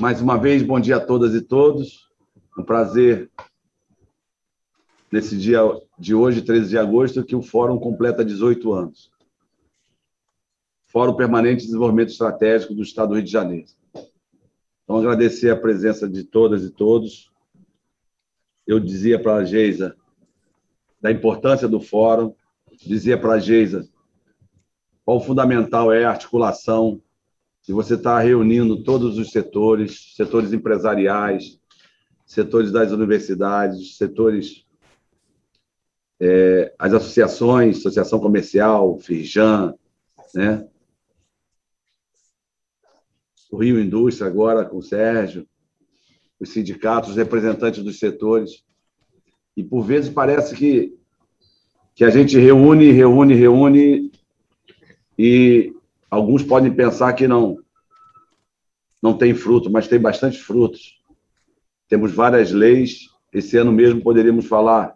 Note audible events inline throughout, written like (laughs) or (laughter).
Mais uma vez, bom dia a todas e todos. Um prazer, nesse dia de hoje, 13 de agosto, que o Fórum completa 18 anos. Fórum Permanente de Desenvolvimento Estratégico do Estado do Rio de Janeiro. Então, agradecer a presença de todas e todos. Eu dizia para a Geisa da importância do fórum, dizia para a Geisa qual fundamental é a articulação, se você está reunindo todos os setores, setores empresariais, setores das universidades, setores, é, as associações, Associação Comercial, Firjan, né? o Rio Indústria agora com o Sérgio, os sindicatos, os representantes dos setores. E, por vezes, parece que, que a gente reúne, reúne, reúne, e alguns podem pensar que não, não tem fruto, mas tem bastante frutos. Temos várias leis. Esse ano mesmo poderíamos falar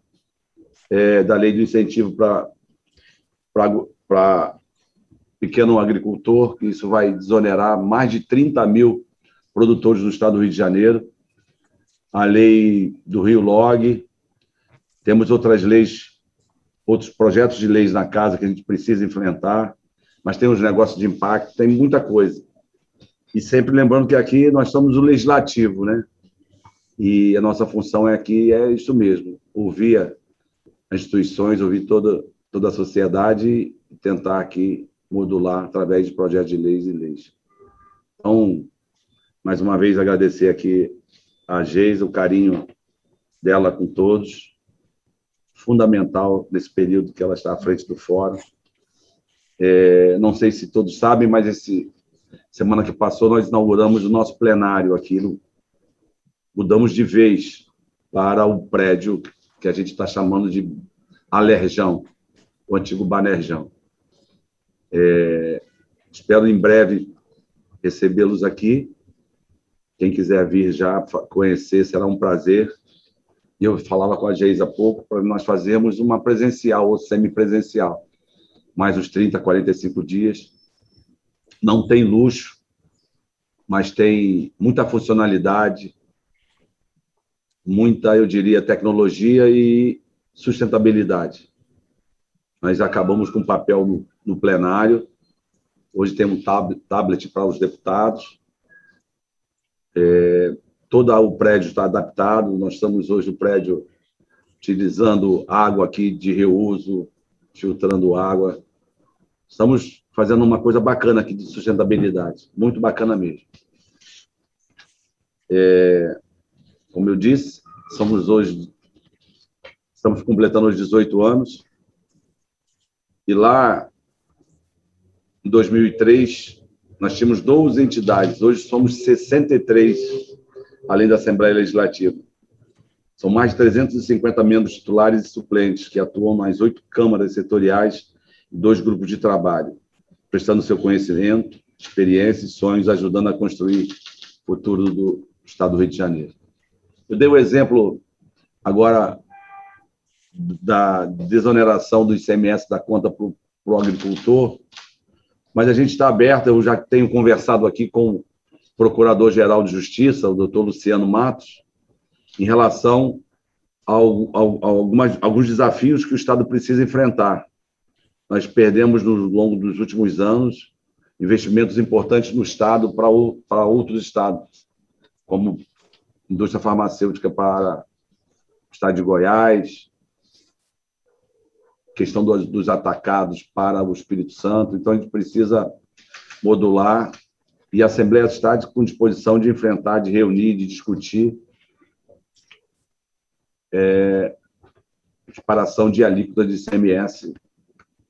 é, da lei do incentivo para pequeno agricultor, que isso vai desonerar mais de 30 mil produtores do estado do Rio de Janeiro, a lei do Rio Log, temos outras leis, outros projetos de leis na casa que a gente precisa enfrentar, mas tem os negócios de impacto, tem muita coisa. E sempre lembrando que aqui nós somos o legislativo, né? E a nossa função é aqui é isso mesmo, ouvir as instituições, ouvir toda, toda a sociedade e tentar aqui modular através de projetos de leis e leis. Então, mais uma vez, agradecer aqui a Geisa, o carinho dela com todos, fundamental nesse período que ela está à frente do fórum. É, não sei se todos sabem, mas esse semana que passou nós inauguramos o nosso plenário aqui, mudamos de vez para o prédio que a gente está chamando de Alerjão, o antigo Banerjão. É, espero em breve recebê-los aqui. Quem quiser vir já conhecer, será um prazer. E eu falava com a Geis há pouco para nós fazermos uma presencial ou semipresencial, mais uns 30, 45 dias. Não tem luxo, mas tem muita funcionalidade, muita, eu diria, tecnologia e sustentabilidade. Nós acabamos com papel no, no plenário. Hoje temos um tablet para os deputados. É, todo o prédio está adaptado. Nós estamos hoje no prédio utilizando água aqui de reuso, filtrando água. Estamos fazendo uma coisa bacana aqui de sustentabilidade, muito bacana mesmo. É, como eu disse, somos hoje, estamos completando os 18 anos. E lá, em 2003, nós tínhamos 12 entidades, hoje somos 63, além da Assembleia Legislativa. São mais de 350 membros titulares e suplentes que atuam nas oito câmaras setoriais dois grupos de trabalho, prestando seu conhecimento, experiência e sonhos, ajudando a construir o futuro do Estado do Rio de Janeiro. Eu dei o um exemplo agora da desoneração do ICMS da conta para o agricultor, mas a gente está aberto, eu já tenho conversado aqui com o Procurador-Geral de Justiça, o doutor Luciano Matos, em relação a algumas, alguns desafios que o Estado precisa enfrentar. Nós perdemos, no longo dos últimos anos, investimentos importantes no Estado para, o, para outros estados, como indústria farmacêutica para o Estado de Goiás, questão dos, dos atacados para o Espírito Santo. Então, a gente precisa modular e a Assembleia está com disposição de enfrentar, de reunir, de discutir é, separação de alíquotas de ICMS.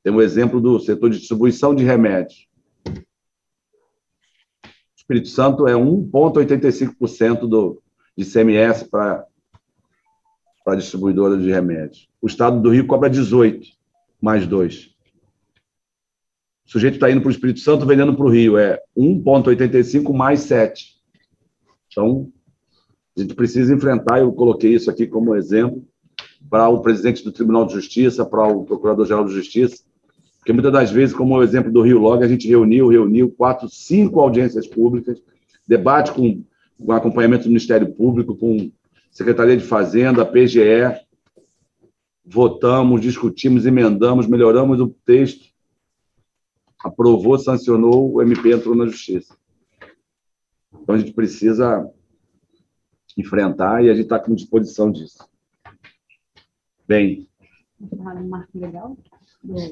Tem um exemplo do setor de distribuição de remédios. O Espírito Santo é 1,85% do, de ICMS para para distribuidora de remédios. O Estado do Rio cobra 18, mais 2. O sujeito está indo para o Espírito Santo, vendendo para o Rio. É 1,85 mais 7. Então, a gente precisa enfrentar, eu coloquei isso aqui como exemplo, para o presidente do Tribunal de Justiça, para o Procurador-Geral de Justiça, porque muitas das vezes, como o exemplo do Rio Log, a gente reuniu, reuniu quatro, cinco audiências públicas, debate com com acompanhamento do Ministério Público, com Secretaria de Fazenda, PGE, votamos, discutimos, emendamos, melhoramos o texto, aprovou, sancionou, o MP entrou na Justiça. Então, a gente precisa enfrentar e a gente está com disposição disso. Bem.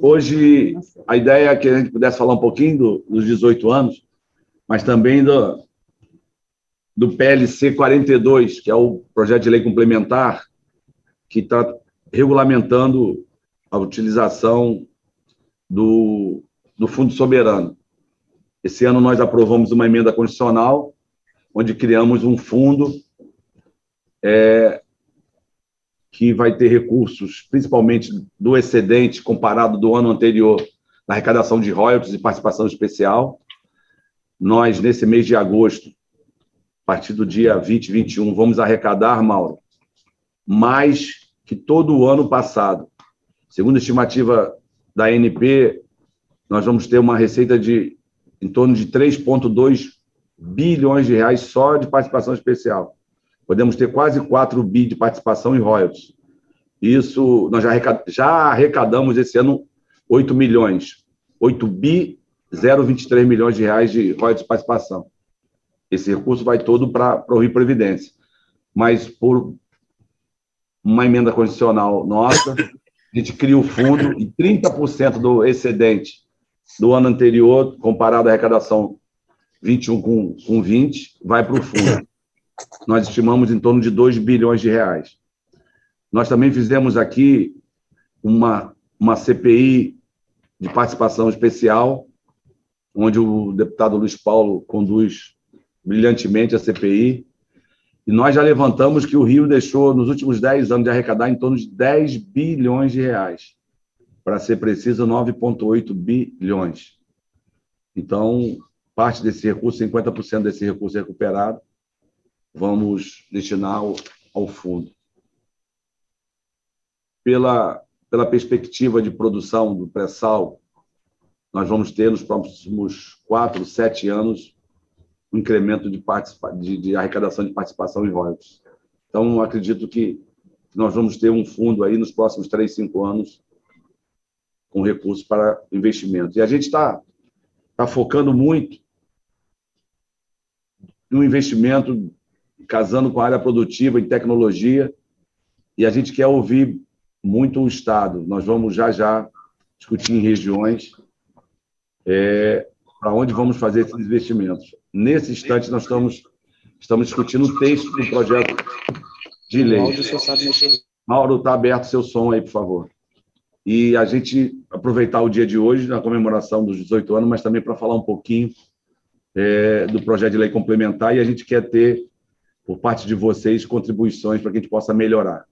Hoje, a ideia é que a gente pudesse falar um pouquinho do, dos 18 anos, mas também do, do PLC 42, que é o projeto de lei complementar, que está regulamentando a utilização do, do Fundo Soberano. Esse ano nós aprovamos uma emenda constitucional, onde criamos um fundo é, que vai ter recursos, principalmente do excedente comparado do ano anterior, na arrecadação de royalties e participação especial. Nós, nesse mês de agosto, a partir do dia 20, 21, vamos arrecadar, Mauro, mais que todo o ano passado. Segundo a estimativa da ANP, nós vamos ter uma receita de em torno de 3,2 bilhões de reais só de participação especial. Podemos ter quase 4 bi de participação em royalties. Isso, nós já, arrecadamos esse ano 8 milhões. 8 bi, 0,23 milhões de reais de royalties de participação. Esse recurso vai todo para o Rio Previdência. Mas por uma emenda constitucional nossa, a gente cria o fundo e 30% do excedente do ano anterior, comparado à arrecadação 21 com, com 20, vai para o fundo. Nós estimamos em torno de 2 bilhões de reais. Nós também fizemos aqui uma, uma CPI de participação especial, onde o deputado Luiz Paulo conduz brilhantemente a CPI, e nós já levantamos que o Rio deixou, nos últimos 10 anos, de arrecadar em torno de 10 bilhões de reais. Para ser preciso, 9,8 bilhões. Então, parte desse recurso, 50% desse recurso recuperado, vamos destinar ao, fundo. Pela, pela perspectiva de produção do pré-sal, nós vamos ter nos próximos quatro, sete anos um incremento de, de, de arrecadação de participação em royalties. Então, acredito que nós vamos ter um fundo aí nos próximos três, cinco anos com recursos para investimento. E a gente está tá focando muito no investimento, casando com a área produtiva, em tecnologia, e a gente quer ouvir muito o Estado. Nós vamos já já discutir em regiões é, para onde vamos fazer esses investimentos. Nesse instante, nós estamos, estamos discutindo o texto do projeto de lei. Mauro, está aberto seu som aí, por favor. E a gente aproveitar o dia de hoje, na comemoração dos 18 anos, mas também para falar um pouquinho é, do projeto de lei complementar, e a gente quer ter, por parte de vocês, contribuições para que a gente possa melhorar.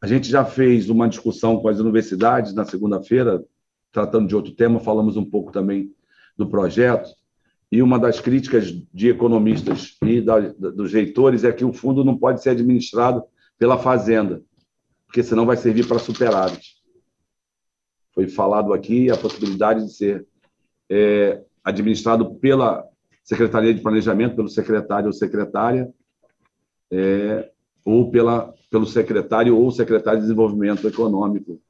A gente já fez uma discussão com as universidades na segunda-feira, tratando de outro tema, falamos um pouco também do projeto. E uma das críticas de economistas e da, dos reitores é que o fundo não pode ser administrado pela Fazenda, porque senão vai servir para superávit. Foi falado aqui a possibilidade de ser é, administrado pela Secretaria de Planejamento, pelo secretário ou secretária, é, ou pela, pelo secretário ou secretário de Desenvolvimento Econômico.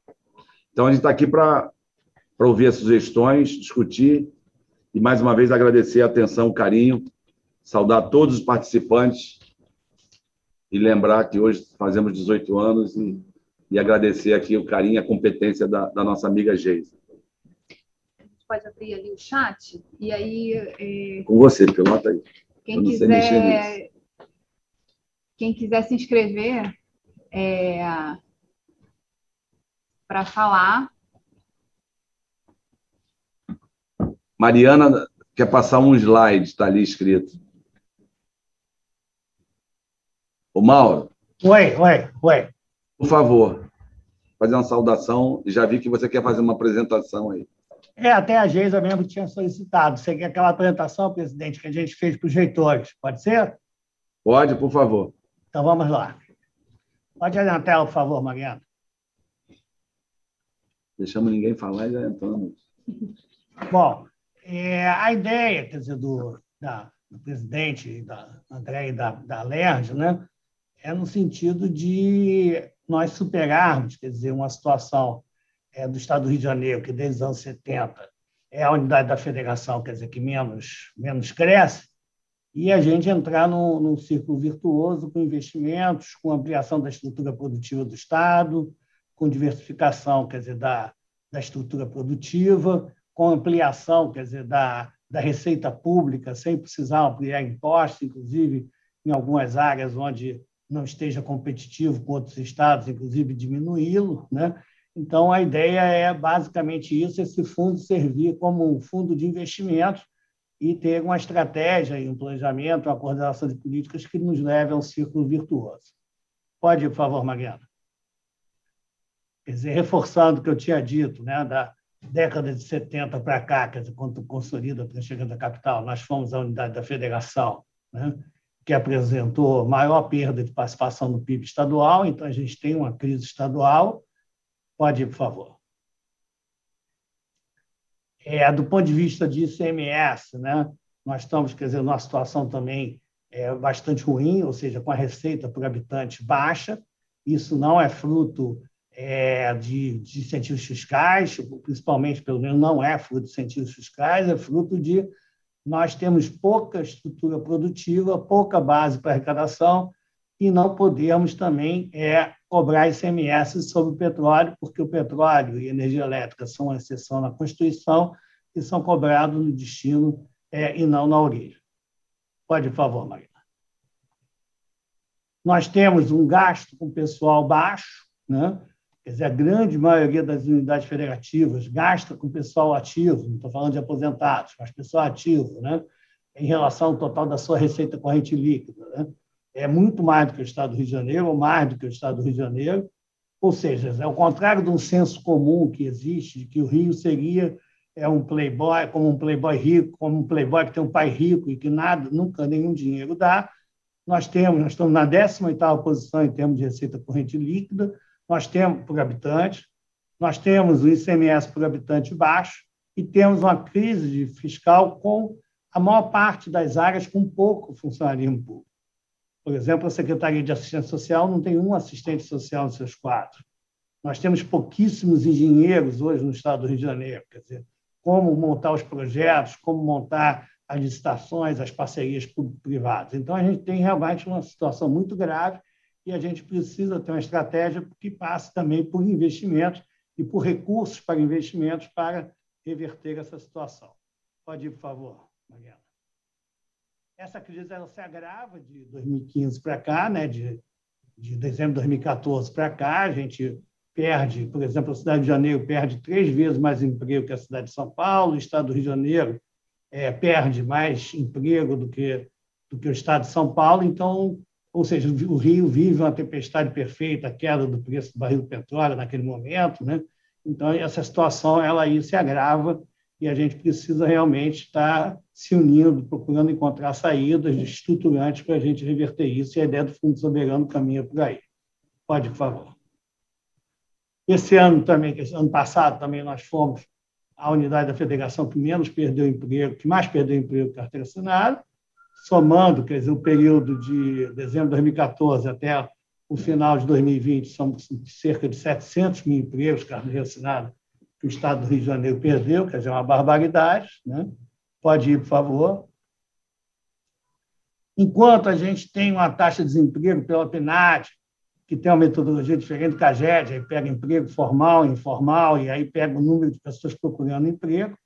Então, a gente está aqui para ouvir as sugestões, discutir e, mais uma vez, agradecer a atenção, o carinho, saudar todos os participantes e lembrar que hoje fazemos 18 anos e, e agradecer aqui o carinho e a competência da, da nossa amiga Geisa. Pode abrir ali o chat e aí. É... Com você, pilota aí. Quem quiser, quem quiser se inscrever é, para falar, Mariana quer passar um slide, está ali escrito. O Mauro. Oi, oi, oi. Por favor, fazer uma saudação. Já vi que você quer fazer uma apresentação aí. É, até a Geisa mesmo tinha solicitado. Você quer aquela apresentação, presidente, que a gente fez para os reitores? Pode ser? Pode, por favor. Então vamos lá. Pode tela, por favor, Mariana. Deixamos ninguém falar e já entramos. Bom, é, a ideia quer dizer, do, da, do presidente da André e da, da LERJ, né, é no sentido de nós superarmos, quer dizer, uma situação é, do Estado do Rio de Janeiro, que desde os anos 70 é a unidade da federação, quer dizer, que menos, menos cresce, e a gente entrar num, num círculo virtuoso com investimentos, com ampliação da estrutura produtiva do Estado, com diversificação, quer dizer, da, da estrutura produtiva, com ampliação, quer dizer, da, da receita pública, sem precisar ampliar impostos, inclusive em algumas áreas onde não esteja competitivo com outros estados, inclusive diminuí-lo, né? Então, a ideia é basicamente isso: esse fundo servir como um fundo de investimento e ter uma estratégia e um planejamento, uma coordenação de políticas que nos leve a um círculo virtuoso. Pode por favor, Mariana. Quer dizer, reforçando o que eu tinha dito, né, da década de 70 para cá, quer dizer, quando consolida a chegada da capital, nós fomos a unidade da federação, né, que apresentou maior perda de participação no PIB estadual, então a gente tem uma crise estadual. Pode ir, por favor. É, do ponto de vista de ICMS, né, nós estamos, quer dizer, numa situação também é, bastante ruim, ou seja, com a receita por habitante baixa. Isso não é fruto é, de, de incentivos fiscais, principalmente, pelo menos, não é fruto de incentivos fiscais, é fruto de nós temos pouca estrutura produtiva, pouca base para arrecadação e não podemos também é, cobrar ICMS sobre o petróleo, porque o petróleo e a energia elétrica são uma exceção na Constituição e são cobrados no destino é, e não na origem. Pode, por favor, Marina. Nós temos um gasto com pessoal baixo, né? quer dizer, a grande maioria das unidades federativas gasta com pessoal ativo, não estou falando de aposentados, mas pessoal ativo, né? em relação ao total da sua receita corrente líquida. Né? É muito mais do que o Estado do Rio de Janeiro, ou mais do que o Estado do Rio de Janeiro. Ou seja, é o contrário de um senso comum que existe, de que o Rio seria é um playboy, como um playboy rico, como um playboy que tem um pai rico e que nada, nunca nenhum dinheiro dá. Nós temos, nós estamos na 18ª posição em termos de receita corrente líquida, nós temos por habitante, nós temos o ICMS por habitante baixo e temos uma crise fiscal com a maior parte das áreas com pouco funcionalismo público. Por exemplo, a Secretaria de Assistência Social não tem um assistente social nos seus quadros. Nós temos pouquíssimos engenheiros hoje no estado do Rio de Janeiro. Quer dizer, como montar os projetos, como montar as licitações, as parcerias público-privadas. Então, a gente tem realmente uma situação muito grave e a gente precisa ter uma estratégia que passe também por investimentos e por recursos para investimentos para reverter essa situação. Pode ir, por favor, Mariana. Essa crise ela se agrava de 2015 para cá, né? de, de dezembro de 2014 para cá. A gente perde, por exemplo, a cidade de Janeiro perde três vezes mais emprego que a cidade de São Paulo, o estado do Rio de Janeiro é, perde mais emprego do que, do que o estado de São Paulo. Então, ou seja, o Rio vive uma tempestade perfeita, a queda do preço do barril do petróleo naquele momento. Né? Então, essa situação ela aí se agrava e a gente precisa realmente estar se unindo, procurando encontrar saídas estruturantes para a gente reverter isso, e a ideia do Fundo Soberano caminha por aí. Pode, por favor. Esse ano também, ano passado também nós fomos a unidade da federação que menos perdeu emprego, que mais perdeu emprego carteira assinada, somando, quer dizer, o período de dezembro de 2014 até o final de 2020, são cerca de 700 mil empregos carteira assinada que o Estado do Rio de Janeiro perdeu, quer dizer, uma barbaridade. Né? Pode ir, por favor. Enquanto a gente tem uma taxa de desemprego pela PNAD, que tem uma metodologia diferente do CAGED, aí pega emprego formal, informal, e aí pega o número de pessoas procurando emprego,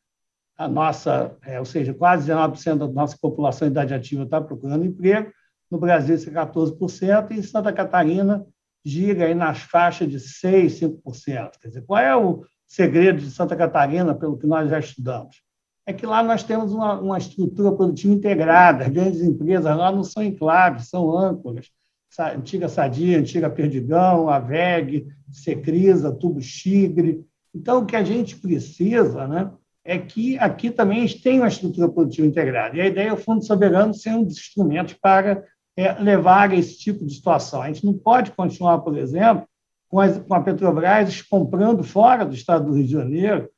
a nossa, é, ou seja, quase 19% da nossa população em idade ativa está procurando emprego, no Brasil isso é 14%, e em Santa Catarina gira aí nas faixas de 6%, 5%. Quer dizer, qual é o, segredo de Santa Catarina, pelo que nós já estudamos, é que lá nós temos uma, uma estrutura produtiva integrada, as grandes empresas lá não são enclaves, são âncoras. Antiga Sadia, Antiga Perdigão, a VEG, Secrisa, Tubo Chigre. Então, o que a gente precisa né, é que aqui também tem uma estrutura produtiva integrada. E a ideia é o Fundo Soberano ser um dos instrumentos para é, levar a esse tipo de situação. A gente não pode continuar, por exemplo, com, as, com a Petrobras comprando fora do estado do Rio de Janeiro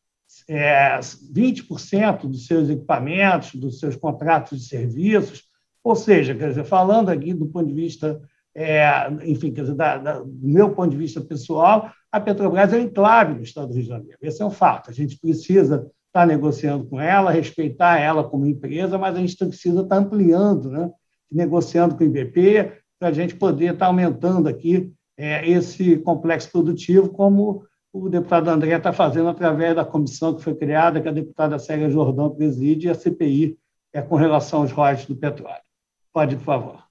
é, 20% dos seus equipamentos, dos seus contratos de serviços, ou seja, quer dizer, falando aqui do ponto de vista, é, enfim, quer dizer, da, da, do meu ponto de vista pessoal, a Petrobras é um enclave no Estado do Rio de Janeiro. Esse é um fato. A gente precisa estar negociando com ela, respeitar ela como empresa, mas a gente precisa estar ampliando, né? negociando com o IBP, para a gente poder estar aumentando aqui é, esse complexo produtivo, como o deputado André está fazendo através da comissão que foi criada, que a deputada Célia Jordão preside, e a CPI é com relação aos royalties do petróleo. Pode, por favor.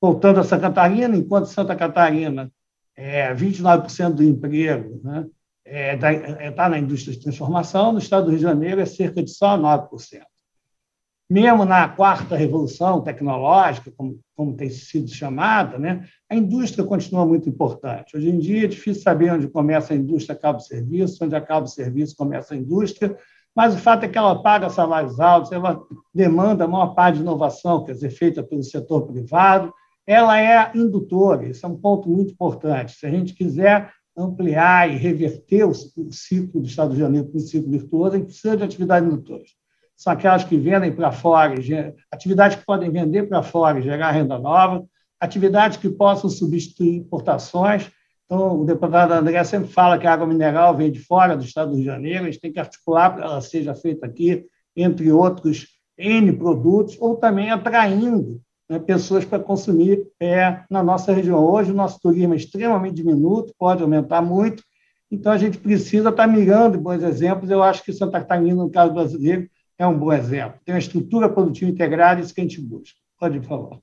Voltando a Santa Catarina, enquanto Santa Catarina é 29% do emprego né, está é, é, tá na indústria de transformação, no estado do Rio de Janeiro é cerca de só 9% mesmo na quarta revolução tecnológica, como, como tem sido chamada, né, a indústria continua muito importante. Hoje em dia é difícil saber onde começa a indústria, acaba o serviço, onde acaba o serviço, começa a indústria, mas o fato é que ela paga salários altos, ela demanda a maior parte de inovação, quer dizer, feita pelo setor privado, ela é indutora, isso é um ponto muito importante. Se a gente quiser ampliar e reverter o, ciclo do Estado de Janeiro para um ciclo virtuoso, a gente precisa de atividades indutoras são aquelas que vendem para fora, atividades que podem vender para fora e gerar renda nova, atividades que possam substituir importações. Então, o deputado André sempre fala que a água mineral vem de fora do Estado do Rio de Janeiro, a gente tem que articular para que ela seja feita aqui, entre outros N produtos, ou também atraindo né, pessoas para consumir é, na nossa região. Hoje, o nosso turismo é extremamente diminuto, pode aumentar muito, então a gente precisa estar mirando bons exemplos. Eu acho que Santa Catarina, no caso brasileiro, é um bom exemplo. Tem uma estrutura produtiva integrada, isso que a gente busca. Pode falar.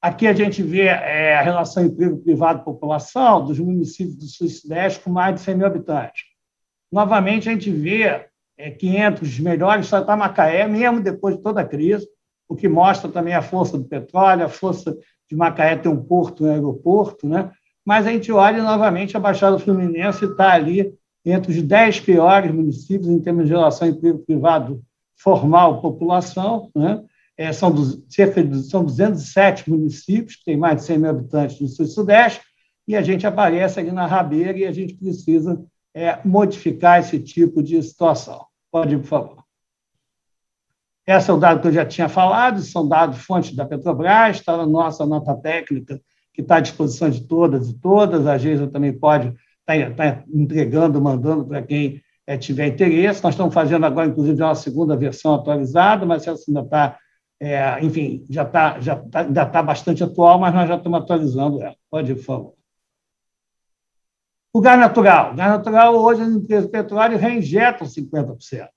Aqui a gente vê é, a relação emprego privado-população dos municípios do Sul-Sudeste com mais de 100 mil habitantes. Novamente, a gente vê é, que entre os melhores está Macaé, mesmo depois de toda a crise, o que mostra também a força do petróleo, a força de Macaé ter um porto, um aeroporto, né? mas a gente olha novamente a Baixada Fluminense está ali entre os dez piores municípios em termos de relação emprego privado formal população, né? É, são do, cerca de são 207 municípios, que têm mais de 100 mil habitantes no sul e sudeste, e a gente aparece ali na rabeira e a gente precisa é, modificar esse tipo de situação. Pode ir, por favor. Esse é o dado que eu já tinha falado, são dados fontes da Petrobras, está na nossa nota técnica, que está à disposição de todas e todas, a Geisa também pode está tá entregando, mandando para quem é, tiver interesse. Nós estamos fazendo agora, inclusive, uma segunda versão atualizada, mas essa ainda está, é, enfim, já está já tá, ainda está bastante atual, mas nós já estamos atualizando ela. Pode ir, por favor. O gás natural. O gás natural, hoje, as empresas petróleo reinjetam 50%.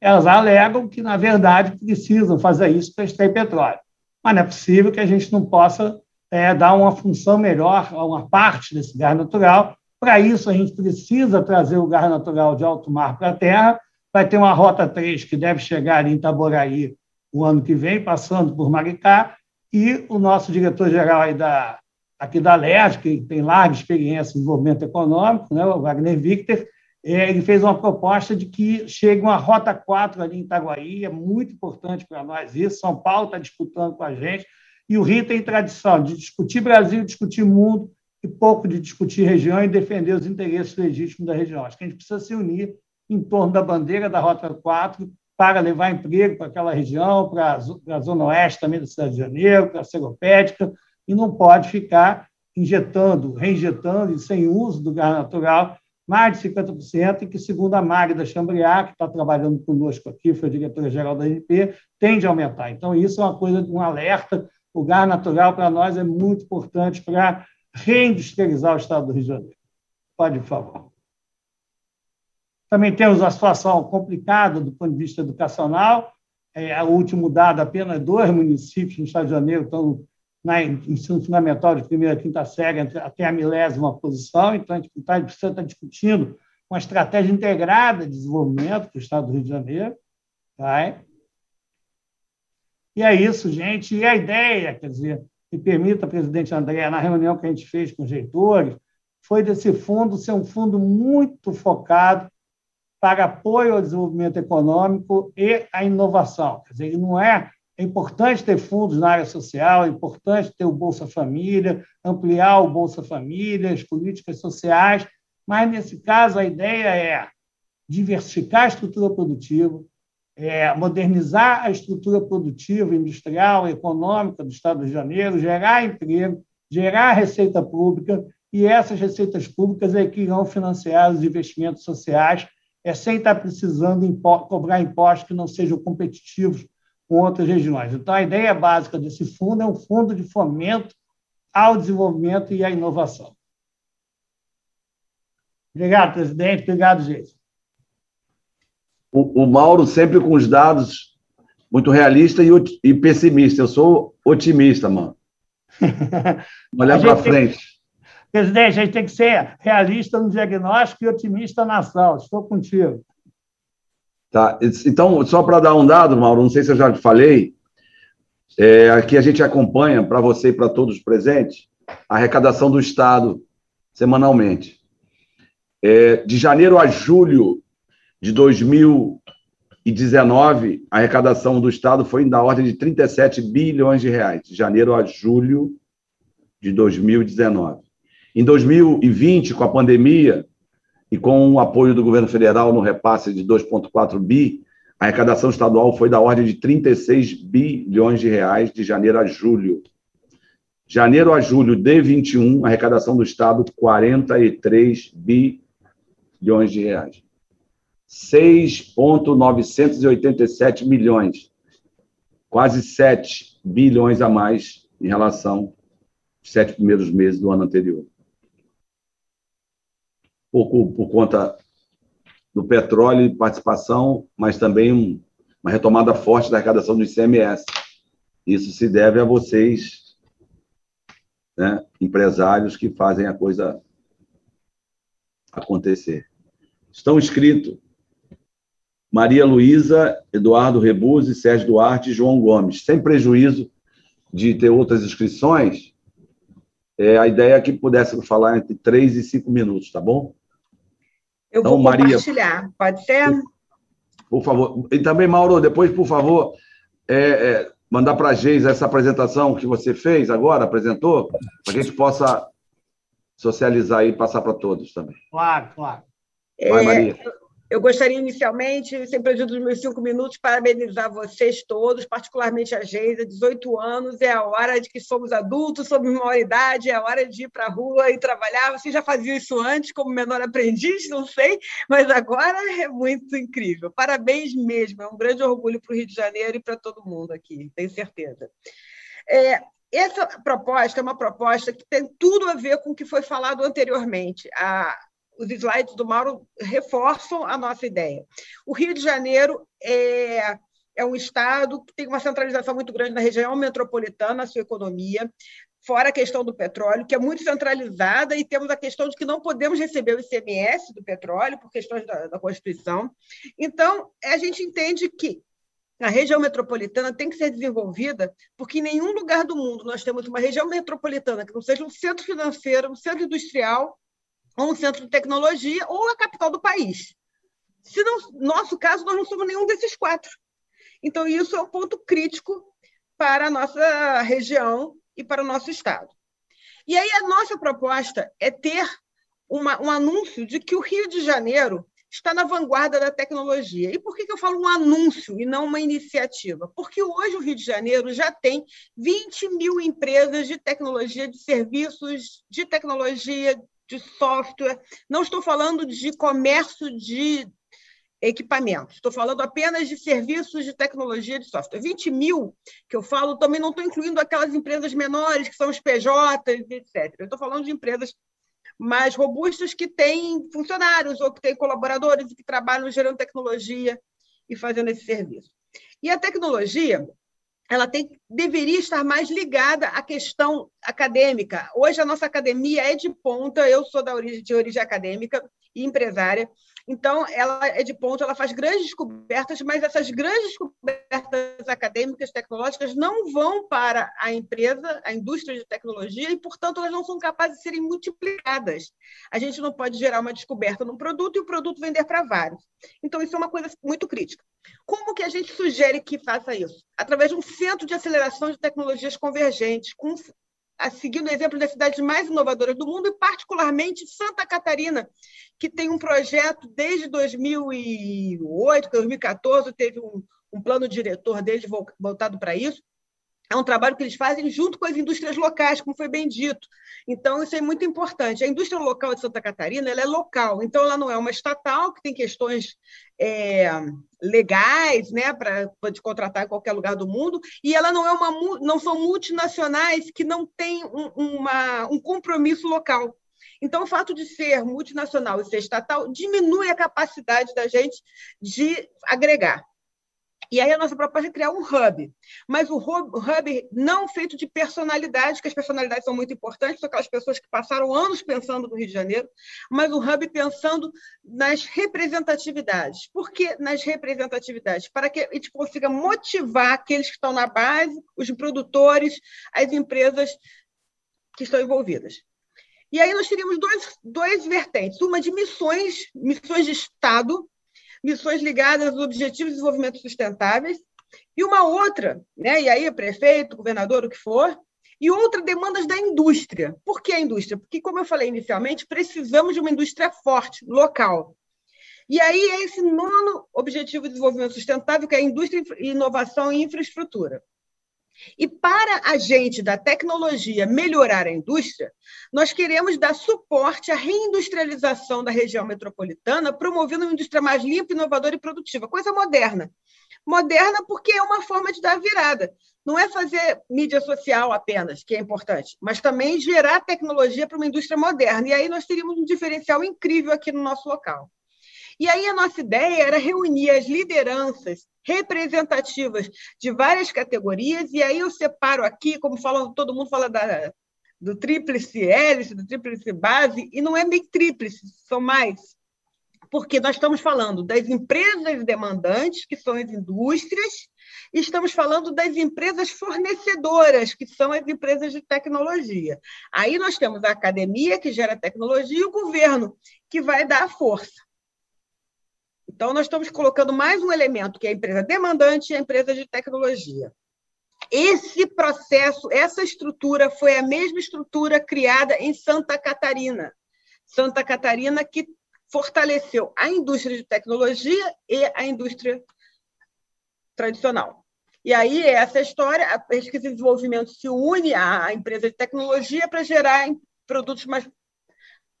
Elas alegam que, na verdade, precisam fazer isso para extrair petróleo. Mas não é possível que a gente não possa é, dar uma função melhor a uma parte desse gás natural para isso, a gente precisa trazer o gás natural de alto mar para a terra. Vai ter uma Rota 3 que deve chegar em Itaboraí o ano que vem, passando por Maricá, e o nosso diretor-geral da, aqui da LERJ, que tem larga experiência em desenvolvimento econômico, né, o Wagner Victor, é, ele fez uma proposta de que chegue uma Rota 4 ali em Itaguaí, é muito importante para nós isso, São Paulo está disputando com a gente, e o Rio tem tradição de discutir Brasil, discutir mundo, e pouco de discutir região e defender os interesses legítimos da região. Acho que a gente precisa se unir em torno da bandeira da Rota 4 para levar emprego para aquela região, para a zona oeste também da cidade de Janeiro, para a Seropédica, e não pode ficar injetando, reinjetando e sem uso do gás natural mais de 50%, e que, segundo a Magda Chambriá, que está trabalhando conosco aqui, foi diretora-geral da ANP, tende a aumentar. Então, isso é uma coisa, um alerta. O gás natural, para nós, é muito importante para reindustrializar o Estado do Rio de Janeiro. Pode, por favor. Também temos a situação complicada do ponto de vista educacional. É, o último dado, apenas dois municípios no Estado de Janeiro estão na ensino fundamental de primeira a quinta série até a milésima posição, então a gente tá, precisa estar discutindo uma estratégia integrada de desenvolvimento para o Estado do Rio de Janeiro. Tá? E é isso, gente. E a ideia, quer dizer, me permita, presidente André, na reunião que a gente fez com os reitores, foi desse fundo ser um fundo muito focado para apoio ao desenvolvimento econômico e à inovação. Quer dizer, ele não é, é importante ter fundos na área social, é importante ter o Bolsa Família, ampliar o Bolsa Família, as políticas sociais, mas, nesse caso, a ideia é diversificar a estrutura produtiva, é, modernizar a estrutura produtiva, industrial, econômica do Estado de Janeiro, gerar emprego, gerar receita pública, e essas receitas públicas é que irão financiar os investimentos sociais, é, sem estar precisando impo cobrar impostos que não sejam competitivos com outras regiões. Então, a ideia básica desse fundo é um fundo de fomento ao desenvolvimento e à inovação. Obrigado, presidente. Obrigado, gente. O, o, Mauro sempre com os dados muito realista e, e pessimista. Eu sou otimista, mano. (laughs) Olhar para frente. Tem... Presidente, a gente tem que ser realista no diagnóstico e otimista na ação. Estou contigo. Tá. Então, só para dar um dado, Mauro, não sei se eu já te falei, é, aqui a gente acompanha, para você e para todos os presentes, a arrecadação do Estado semanalmente. É, de janeiro a julho de 2019, a arrecadação do Estado foi da ordem de 37 bilhões de reais, de janeiro a julho de 2019. Em 2020, com a pandemia, e com o apoio do governo federal no repasse de 2,4 bi, a arrecadação estadual foi da ordem de 36 bilhões de reais de janeiro a julho. Janeiro a julho de 21, a arrecadação do Estado, 43 bilhões de reais. 6,987 milhões, quase 7 bilhões a mais em relação aos sete primeiros meses do ano anterior pouco por conta do petróleo e participação, mas também um, uma retomada forte da arrecadação do ICMS. Isso se deve a vocês, né, empresários que fazem a coisa acontecer. Estão inscritos Maria Luísa, Eduardo Rebuzzi, Sérgio Duarte e João Gomes. Sem prejuízo de ter outras inscrições, é, a ideia é que pudéssemos falar entre três e cinco minutos, tá bom? Eu então, vou Maria, compartilhar, pode ser? Por favor. E também, Mauro, depois, por favor, é, é, mandar para a Geis essa apresentação que você fez agora, apresentou, para que a gente possa socializar e passar para todos também. Claro, claro. Vai, Maria. Eu gostaria inicialmente, sem prejuízo dos meus cinco minutos, parabenizar vocês todos, particularmente a Geisa, 18 anos, é a hora de que somos adultos, somos maioridade, é a hora de ir para a rua e trabalhar. Vocês já faziam isso antes, como menor aprendiz, não sei, mas agora é muito incrível. Parabéns mesmo, é um grande orgulho para o Rio de Janeiro e para todo mundo aqui, tenho certeza. É, essa proposta é uma proposta que tem tudo a ver com o que foi falado anteriormente. A, os slides do Mauro reforçam a nossa ideia. O Rio de Janeiro é, é um estado que tem uma centralização muito grande na região metropolitana, na sua economia, fora a questão do petróleo, que é muito centralizada, e temos a questão de que não podemos receber o ICMS do petróleo, por questões da, da Constituição. Então, a gente entende que a região metropolitana tem que ser desenvolvida, porque em nenhum lugar do mundo nós temos uma região metropolitana que não seja um centro financeiro, um centro industrial um centro de tecnologia, ou a capital do país. Se no nosso caso, nós não somos nenhum desses quatro. Então, isso é um ponto crítico para a nossa região e para o nosso Estado. E aí, a nossa proposta é ter uma, um anúncio de que o Rio de Janeiro está na vanguarda da tecnologia. E por que, que eu falo um anúncio e não uma iniciativa? Porque hoje o Rio de Janeiro já tem 20 mil empresas de tecnologia, de serviços de tecnologia, de software, não estou falando de comércio de equipamentos, estou falando apenas de serviços de tecnologia de software. 20 mil que eu falo também não estou incluindo aquelas empresas menores, que são os PJs, etc. Estou falando de empresas mais robustas que têm funcionários ou que têm colaboradores e que trabalham gerando tecnologia e fazendo esse serviço. E a tecnologia, ela tem, deveria estar mais ligada à questão acadêmica. Hoje a nossa academia é de ponta, eu sou da origem, de origem acadêmica e empresária, então, ela é de ponto, ela faz grandes descobertas, mas essas grandes descobertas acadêmicas, tecnológicas, não vão para a empresa, a indústria de tecnologia, e, portanto, elas não são capazes de serem multiplicadas. A gente não pode gerar uma descoberta num produto e o produto vender para vários. Então, isso é uma coisa muito crítica. Como que a gente sugere que faça isso? Através de um centro de aceleração de tecnologias convergentes, com seguindo o exemplo das cidades mais inovadoras do mundo, e particularmente Santa Catarina, que tem um projeto desde 2008, 2014, teve um, um plano diretor deles voltado para isso, é um trabalho que eles fazem junto com as indústrias locais, como foi bem dito. Então, isso é muito importante. A indústria local de Santa Catarina ela é local, então ela não é uma estatal que tem questões é, legais né, para contratar em qualquer lugar do mundo, e ela não, é uma, não são multinacionais que não têm um, uma, um compromisso local. Então, o fato de ser multinacional e ser estatal diminui a capacidade da gente de agregar. E aí a nossa proposta é criar um hub, mas o hub não feito de personalidades, que as personalidades são muito importantes, são aquelas pessoas que passaram anos pensando no Rio de Janeiro, mas o hub pensando nas representatividades. Por que nas representatividades? Para que a gente consiga motivar aqueles que estão na base, os produtores, as empresas que estão envolvidas. E aí nós teríamos dois, dois vertentes, uma de missões, missões de Estado, missões ligadas aos Objetivos de Desenvolvimento Sustentáveis, e uma outra, né, e aí prefeito, governador, o que for, e outra, demandas da indústria. Por que a indústria? Porque, como eu falei inicialmente, precisamos de uma indústria forte, local. E aí é esse nono objetivo de desenvolvimento sustentável, que é a indústria, inovação e infraestrutura. E para a gente da tecnologia melhorar a indústria, nós queremos dar suporte à reindustrialização da região metropolitana, promovendo uma indústria mais limpa, inovadora e produtiva, coisa moderna. Moderna porque é uma forma de dar virada. Não é fazer mídia social apenas, que é importante, mas também gerar tecnologia para uma indústria moderna. E aí nós teríamos um diferencial incrível aqui no nosso local. E aí a nossa ideia era reunir as lideranças representativas de várias categorias, e aí eu separo aqui, como todo mundo fala da, do tríplice hélice, do tríplice base, e não é bem tríplice, são mais. Porque nós estamos falando das empresas demandantes, que são as indústrias, e estamos falando das empresas fornecedoras, que são as empresas de tecnologia. Aí nós temos a academia, que gera tecnologia, e o governo, que vai dar a força. Então, nós estamos colocando mais um elemento, que é a empresa demandante e a empresa de tecnologia. Esse processo, essa estrutura, foi a mesma estrutura criada em Santa Catarina. Santa Catarina que fortaleceu a indústria de tecnologia e a indústria tradicional. E aí, essa história, a pesquisa e desenvolvimento se une à empresa de tecnologia para gerar produtos mais,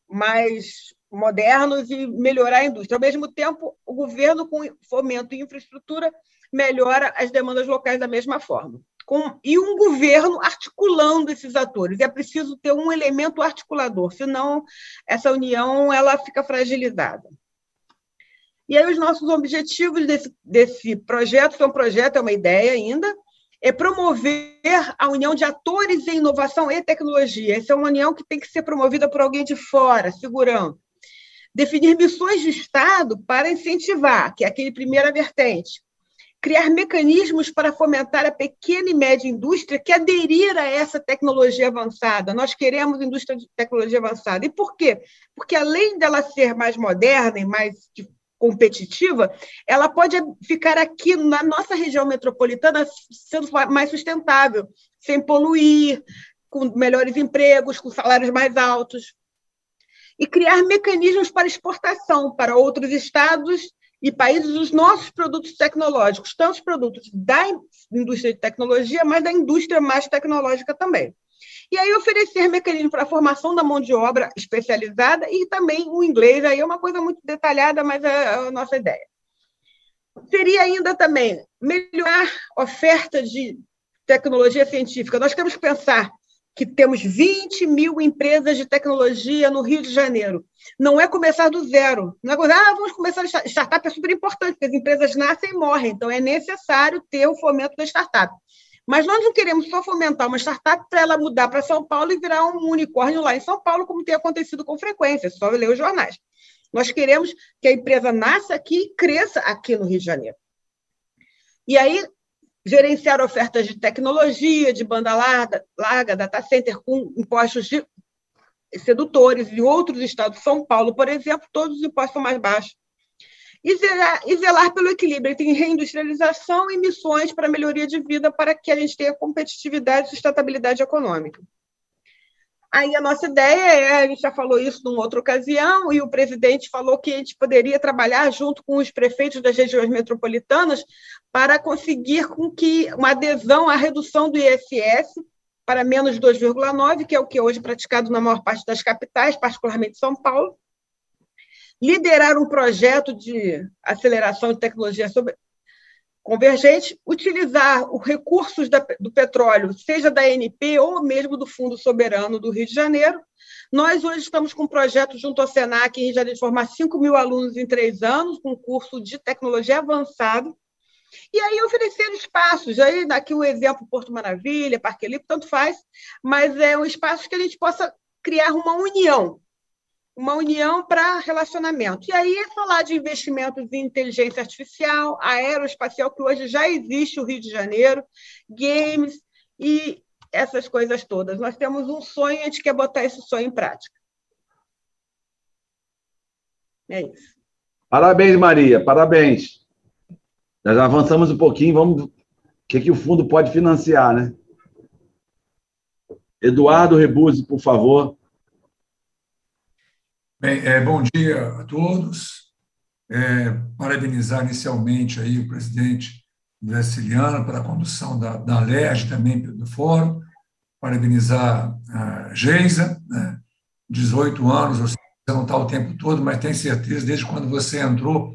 mais modernos e melhorar a indústria. Ao mesmo tempo, o governo, com fomento e infraestrutura, melhora as demandas locais da mesma forma. Com, e um governo articulando esses atores. É preciso ter um elemento articulador, senão essa união ela fica fragilizada. E aí os nossos objetivos desse, desse projeto, que é um projeto, é uma ideia ainda, é promover a união de atores em inovação e tecnologia. Essa é uma união que tem que ser promovida por alguém de fora, segurando definir missões de Estado para incentivar, que é aquele primeira vertente, criar mecanismos para fomentar a pequena e média indústria que aderir a essa tecnologia avançada. Nós queremos indústria de tecnologia avançada. E por quê? Porque além dela ser mais moderna e mais competitiva, ela pode ficar aqui na nossa região metropolitana sendo mais sustentável, sem poluir, com melhores empregos, com salários mais altos e criar mecanismos para exportação para outros estados e países dos nossos produtos tecnológicos, tanto os produtos da indústria de tecnologia, mas da indústria mais tecnológica também. E aí oferecer mecanismos para a formação da mão de obra especializada e também o inglês, aí é uma coisa muito detalhada, mas é a nossa ideia. Seria ainda também melhorar oferta de tecnologia científica. Nós temos que pensar que temos 20 mil empresas de tecnologia no Rio de Janeiro. Não é começar do zero. Não é ah, vamos começar a startup, é super importante, porque as empresas nascem e morrem, então é necessário ter o fomento da startup. Mas nós não queremos só fomentar uma startup para ela mudar para São Paulo e virar um unicórnio lá em São Paulo, como tem acontecido com frequência, só ler os jornais. Nós queremos que a empresa nasça aqui e cresça aqui no Rio de Janeiro. E aí, gerenciar ofertas de tecnologia, de banda larga, larga data center com impostos de sedutores. Em outros estados, São Paulo, por exemplo, todos os impostos são mais baixos. E zelar, e zelar pelo equilíbrio entre reindustrialização e missões para melhoria de vida, para que a gente tenha competitividade e sustentabilidade econômica. Aí a nossa ideia é, a gente já falou isso numa outra ocasião, e o presidente falou que a gente poderia trabalhar junto com os prefeitos das regiões metropolitanas para conseguir com que uma adesão à redução do ISS para menos 2,9, que é o que é hoje praticado na maior parte das capitais, particularmente São Paulo, liderar um projeto de aceleração de tecnologia sobre, convergente, utilizar os recursos da, do petróleo, seja da ANP ou mesmo do Fundo Soberano do Rio de Janeiro. Nós hoje estamos com um projeto junto ao Senac em Rio de Janeiro de formar 5 mil alunos em três anos, com um curso de tecnologia avançada. E aí oferecer espaços, aí daqui o exemplo Porto Maravilha, Parque Lipo, tanto faz, mas é um espaço que a gente possa criar uma união uma união para relacionamento. E aí é falar de investimentos em inteligência artificial, aeroespacial, que hoje já existe no Rio de Janeiro, games e essas coisas todas. Nós temos um sonho a gente quer botar esse sonho em prática. É isso. Parabéns, Maria, parabéns. Nós avançamos um pouquinho, vamos. O que, que o fundo pode financiar, né? Eduardo Rebuzzi, por favor. Bem, é, bom dia a todos. É, parabenizar inicialmente aí o presidente Ciliano pela condução da, da LERJ, também do fórum. Parabenizar a Geisa, né? 18 anos, você não está o tempo todo, mas tenho certeza, desde quando você entrou,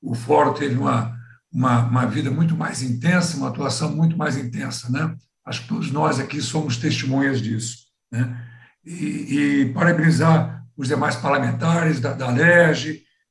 o fórum teve uma, uma, uma vida muito mais intensa, uma atuação muito mais intensa. Né? Acho que todos nós aqui somos testemunhas disso. Né? E, e parabenizar os demais parlamentares da, da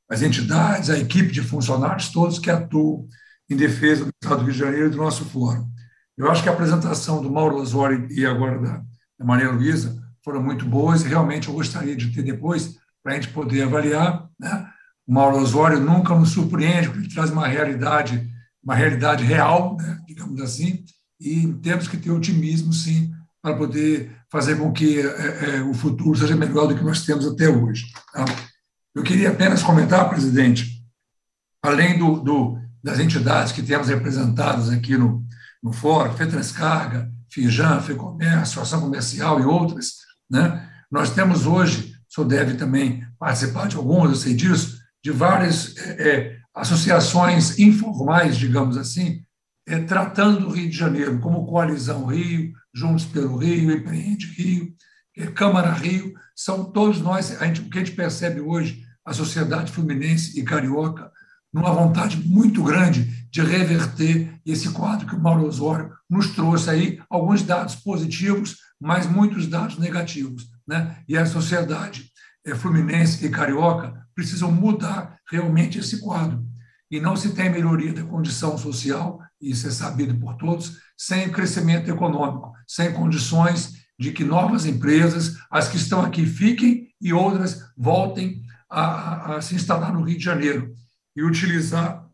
as entidades, a equipe de funcionários, todos que atuam em defesa do Estado do Rio de Janeiro e do nosso fórum. Eu acho que a apresentação do Mauro Osório e agora da, da Maria Luísa foram muito boas e realmente eu gostaria de ter depois para a gente poder avaliar. Né? O Mauro Osório nunca nos surpreende, porque ele traz uma realidade, uma realidade real, né? digamos assim, e temos que ter otimismo, sim, para poder fazer com que é, é, o futuro seja melhor do que nós temos até hoje. Tá? Eu queria apenas comentar, presidente, além do, do, das entidades que temos representadas aqui no, no fórum, FETRANSCARGA, FIJAN, FEComércio, Ação Comercial e outras, né? nós temos hoje, o senhor deve também participar de algumas, eu sei disso, de várias é, é associações informais, digamos assim, é, tratando o Rio de Janeiro como Coalizão Rio, Juntos pelo Rio, Empreende Rio, é, Câmara Rio, são todos nós, a gente, o que a gente percebe hoje, a sociedade fluminense e carioca, numa vontade muito grande de reverter esse quadro que o Mauro Osório nos trouxe aí, alguns dados positivos, mas muitos dados negativos. Né? E a sociedade fluminense e carioca precisam mudar realmente esse quadro. E não se tem melhoria da condição social, isso é sabido por todos, sem crescimento econômico, sem condições de que novas empresas, as que estão aqui, fiquem e outras voltem a, a se instalar no Rio de Janeiro e utilizar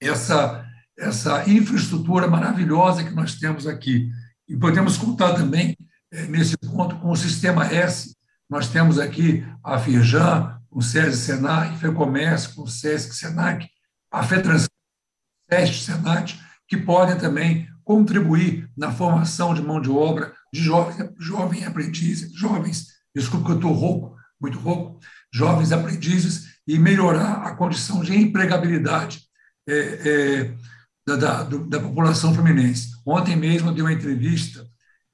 essa, essa infraestrutura maravilhosa que nós temos aqui. E podemos contar também, é, nesse ponto, com o Sistema S. Nós temos aqui a Firjan, o SESI Senac, FEComércio, o SESC Senac, a FETRANS, SESC Senat, que podem também contribuir na formação de mão de obra de jovens, jovens aprendizes, jovens, desculpa que eu estou rouco, muito rouco, jovens aprendizes e melhorar a condição de empregabilidade é, é, da, da, da, população fluminense. Ontem mesmo eu dei uma entrevista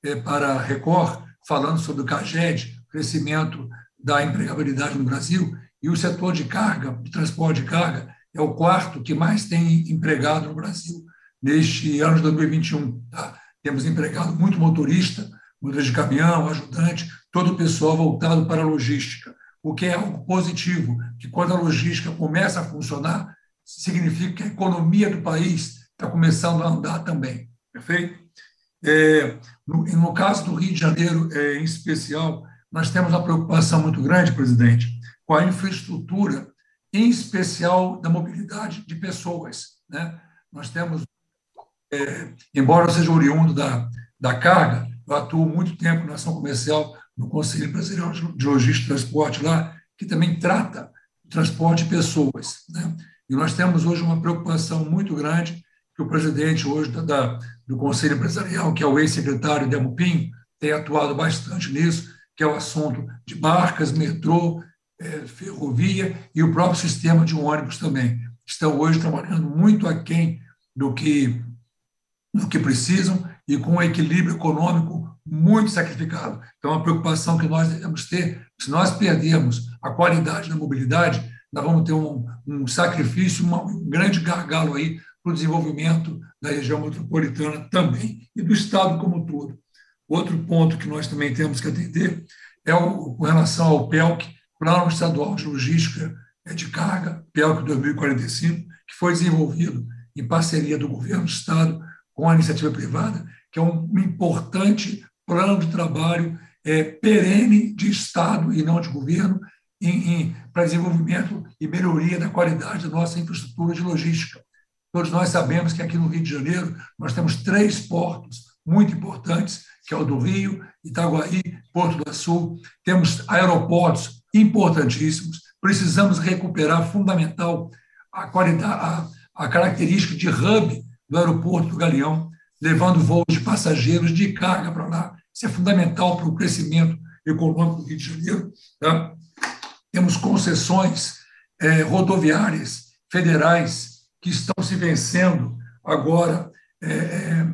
é, para a Record falando sobre o CAGED, crescimento da empregabilidade no Brasil, e o setor de carga, de transporte de carga, é o quarto que mais tem empregado no Brasil neste ano de 2021. Tá? Temos empregado muito motorista, motorista de caminhão, ajudante, todo o pessoal voltado para a logística, o que é algo positivo, que quando a logística começa a funcionar, significa que a economia do país está começando a andar também, perfeito? É, no, no, caso do Rio de Janeiro, é, em especial, nós temos uma preocupação muito grande, presidente, com a infraestrutura, em especial da mobilidade de pessoas. Né? Nós temos é, embora eu seja oriundo da, da carga, eu atuo muito tempo na ação comercial no Conselho Empresarial de Logística e Transporte lá, que também trata o transporte de pessoas. Né? E nós temos hoje uma preocupação muito grande que o presidente hoje da, da do Conselho Empresarial, que é o ex-secretário Demo Pinho, tem atuado bastante nisso, que é o assunto de barcas, metrô, é, ferrovia e o próprio sistema de ônibus também. Estão hoje trabalhando muito aquém do que, do que precisam e com um equilíbrio econômico muito sacrificado. Então, uma preocupação que nós devemos ter, se nós perdermos a qualidade da mobilidade, nós vamos ter um, um sacrifício, uma, um grande gargalo aí para o desenvolvimento da região metropolitana também e do Estado como um todo. Outro ponto que nós também temos que atender é o, com relação ao PELC, Plano Estadual de Logística de Carga, PELC 2045, que foi desenvolvido em parceria do governo do Estado com a iniciativa privada, que é um importante plano de trabalho é, perene de Estado e não de governo para desenvolvimento e melhoria da qualidade da nossa infraestrutura de logística. Todos nós sabemos que aqui no Rio de Janeiro nós temos três portos muito importantes, que é o do Rio, Itaguaí, Porto do Sul. Temos aeroportos importantíssimos. Precisamos recuperar, fundamental, a qualidade, a, a característica de hub do aeroporto do Galeão, levando voos de passageiros de carga para lá. Isso é fundamental para o crescimento econômico do Rio de Janeiro. Tá? Temos concessões é, rodoviárias federais que estão se vencendo agora, é, é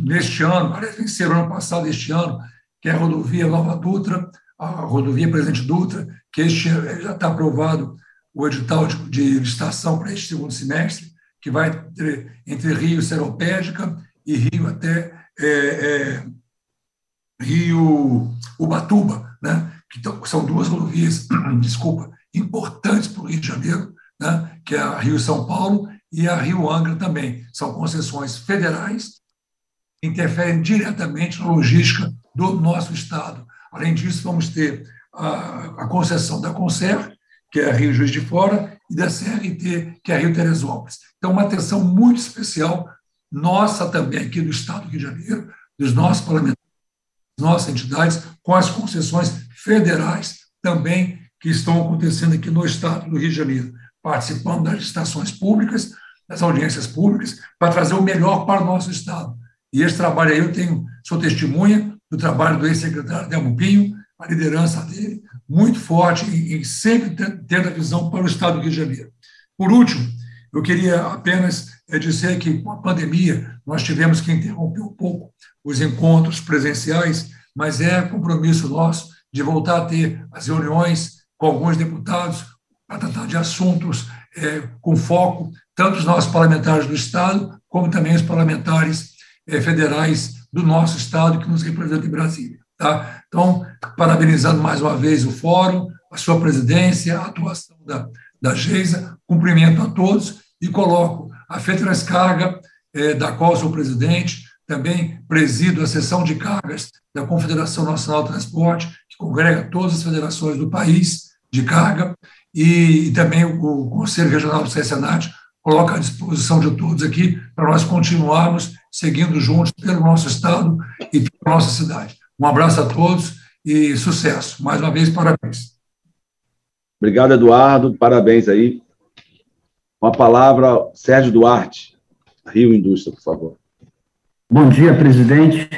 neste ano, parece vencer ano passado, este ano, que é a rodovia Nova Dutra, a rodovia Presidente Dutra, que este, é, já está aprovado o edital de, de licitação para este segundo semestre, que vai entre, entre Rio Seropédica e Rio até é, é, Rio Ubatuba, né? que são duas rodovias, (clears throat) desculpa, importantes para o Rio de Janeiro, né? que é a Rio São Paulo e a Rio Angra também. São concessões federais que interferem diretamente na logística do nosso Estado. Além disso, vamos ter a, a concessão da Concer, que é a Rio Juiz de Fora, e da CRT, que é a Rio Teresópolis. Então, uma atenção muito especial, nossa também aqui do Estado do Rio de Janeiro, dos nossos parlamentares, nossas entidades, com as concessões federais também que estão acontecendo aqui no Estado do Rio de Janeiro, participando das licitações públicas, das audiências públicas, para trazer o melhor para o nosso Estado. E esse trabalho aí eu tenho, sou testemunha do trabalho do ex-secretário Delmo Pinho, a liderança dele, muito forte e, sempre tendo a visão para o Estado do Rio de Janeiro. Por último, eu queria apenas é, dizer que com a pandemia nós tivemos que interromper um pouco os encontros presenciais, mas é compromisso nosso de voltar a ter as reuniões com alguns deputados para tratar de assuntos é, com foco, tanto os nossos parlamentares do Estado, como também os parlamentares é, federais do nosso Estado que nos representam em Brasília. Tá? Então, parabenizando mais uma vez o Fórum, a sua presidência, a atuação da, da Geisa, cumprimento a todos e coloco a FETRASCARGA, é, da qual sou presidente, também presido a seção de cargas da Confederação Nacional de Transporte, que congrega todas as federações do país de carga, e, e também o, o, Conselho Regional do CSNAT coloca à disposição de todos aqui para nós continuarmos seguindo juntos pelo nosso Estado e pela nossa cidade. Um abraço a todos e sucesso. Mais uma vez, parabéns. Obrigado, Eduardo. Parabéns aí. Com a palavra, Sérgio Duarte, Rio Indústria, por favor. Bom dia, presidente.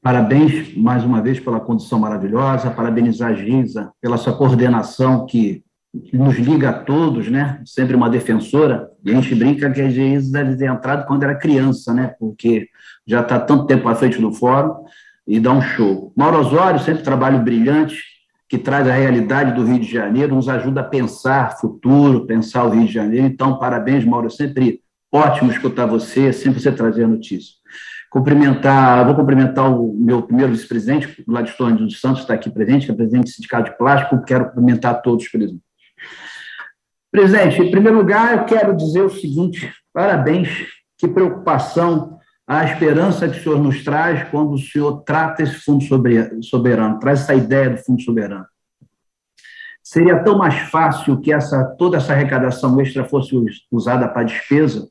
Parabéns mais uma vez pela condição maravilhosa, parabenizar a Giza pela sua coordenação que nos liga a todos, né? Sempre uma defensora. E a gente brinca que a Giza deve ter entrado quando era criança, né? Porque já está tanto tempo à frente do fórum e dá um show. Mauro Osório, sempre trabalho brilhante, que traz a realidade do Rio de Janeiro, nos ajuda a pensar futuro, pensar o Rio de Janeiro. Então, parabéns, Mauro. Sempre ótimo escutar você, sempre você trazer a notícia. Cumprimentar, vou cumprimentar o meu primeiro vice-presidente, Gladstone dos Santos, está aqui presente, que é presidente do Sindicato de Plástico, quero cumprimentar todos os presentes. Presidente, em primeiro lugar, eu quero dizer o seguinte: parabéns, que preocupação, a esperança que o senhor nos traz quando o senhor trata esse fundo soberano, traz essa ideia do fundo soberano. Seria tão mais fácil que essa, toda essa arrecadação extra fosse usada para despesa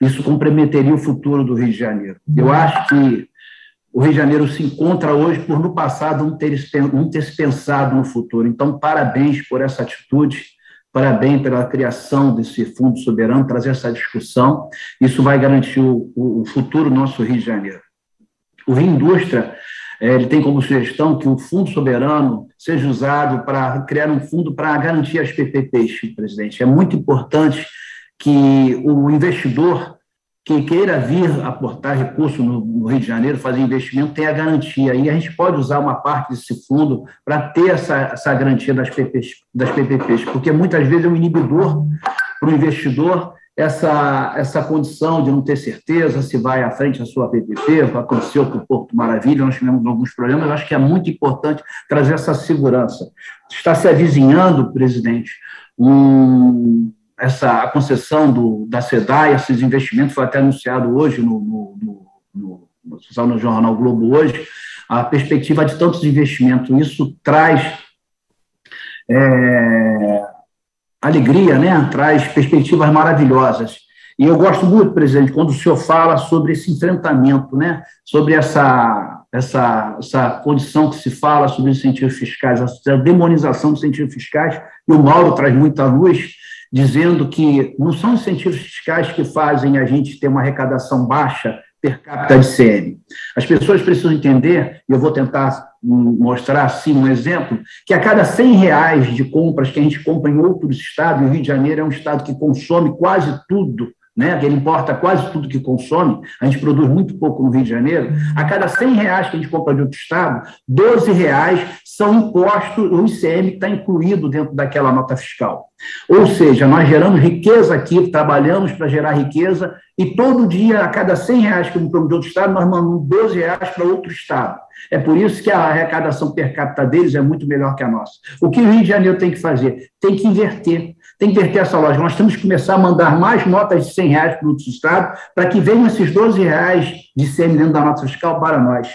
isso comprometeria o futuro do Rio de Janeiro. Eu acho que o Rio de Janeiro se encontra hoje por, no passado, não ter, não ter se pensado no futuro. Então, parabéns por essa atitude, parabéns pela criação desse Fundo Soberano, trazer essa discussão. Isso vai garantir o, o futuro nosso Rio de Janeiro. O Rio Indústria é, ele tem como sugestão que o fundo soberano seja usado para criar um fundo para garantir as PPPs, presidente. É muito importante que o investidor que queira vir aportar recurso no, Rio de Janeiro, fazer investimento, tenha garantia. E a gente pode usar uma parte desse fundo para ter essa, essa garantia das PPPs, das PPPs, porque muitas vezes é um inibidor para o investidor essa, essa condição de não ter certeza se vai à frente a sua PPP, aconteceu com o Porto Maravilha, nós tivemos alguns problemas, eu acho que é muito importante trazer essa segurança. Está se avizinhando, presidente, um, essa a concessão do, da SEDAI, esses investimentos, foi até anunciado hoje no, no, no, no, no Jornal Globo hoje, a perspectiva de tantos investimentos. Isso traz é, alegria, né? traz perspectivas maravilhosas. E eu gosto muito, presidente, quando o senhor fala sobre esse enfrentamento, né? sobre essa, essa, essa condição que se fala sobre incentivos fiscais, a demonização dos incentivos fiscais, e o Mauro traz muita luz, dizendo que não são incentivos fiscais que fazem a gente ter uma arrecadação baixa per capita de CM. As pessoas precisam entender, e eu vou tentar mostrar assim um exemplo, que a cada 100 reais de compras que a gente compra em outros estados, o Rio de Janeiro é um estado que consome quase tudo, né, que ele importa quase tudo que consome, a gente produz muito pouco no Rio de Janeiro, a cada 100 reais que a gente compra de outro estado, 12 reais são impostos, o ICM está incluído dentro daquela nota fiscal. Ou seja, nós geramos riqueza aqui, trabalhamos para gerar riqueza, e todo dia, a cada 100 reais que compramos de outro estado, nós mandamos 12 reais para outro estado. É por isso que a arrecadação per capita deles é muito melhor que a nossa. O que o Rio de Janeiro tem que fazer? Tem que inverter. Tem que inverter essa lógica. Nós temos que começar a mandar mais notas de 100 reais para outros estados, para que venham esses 12 reais de CM dentro da nota fiscal para nós.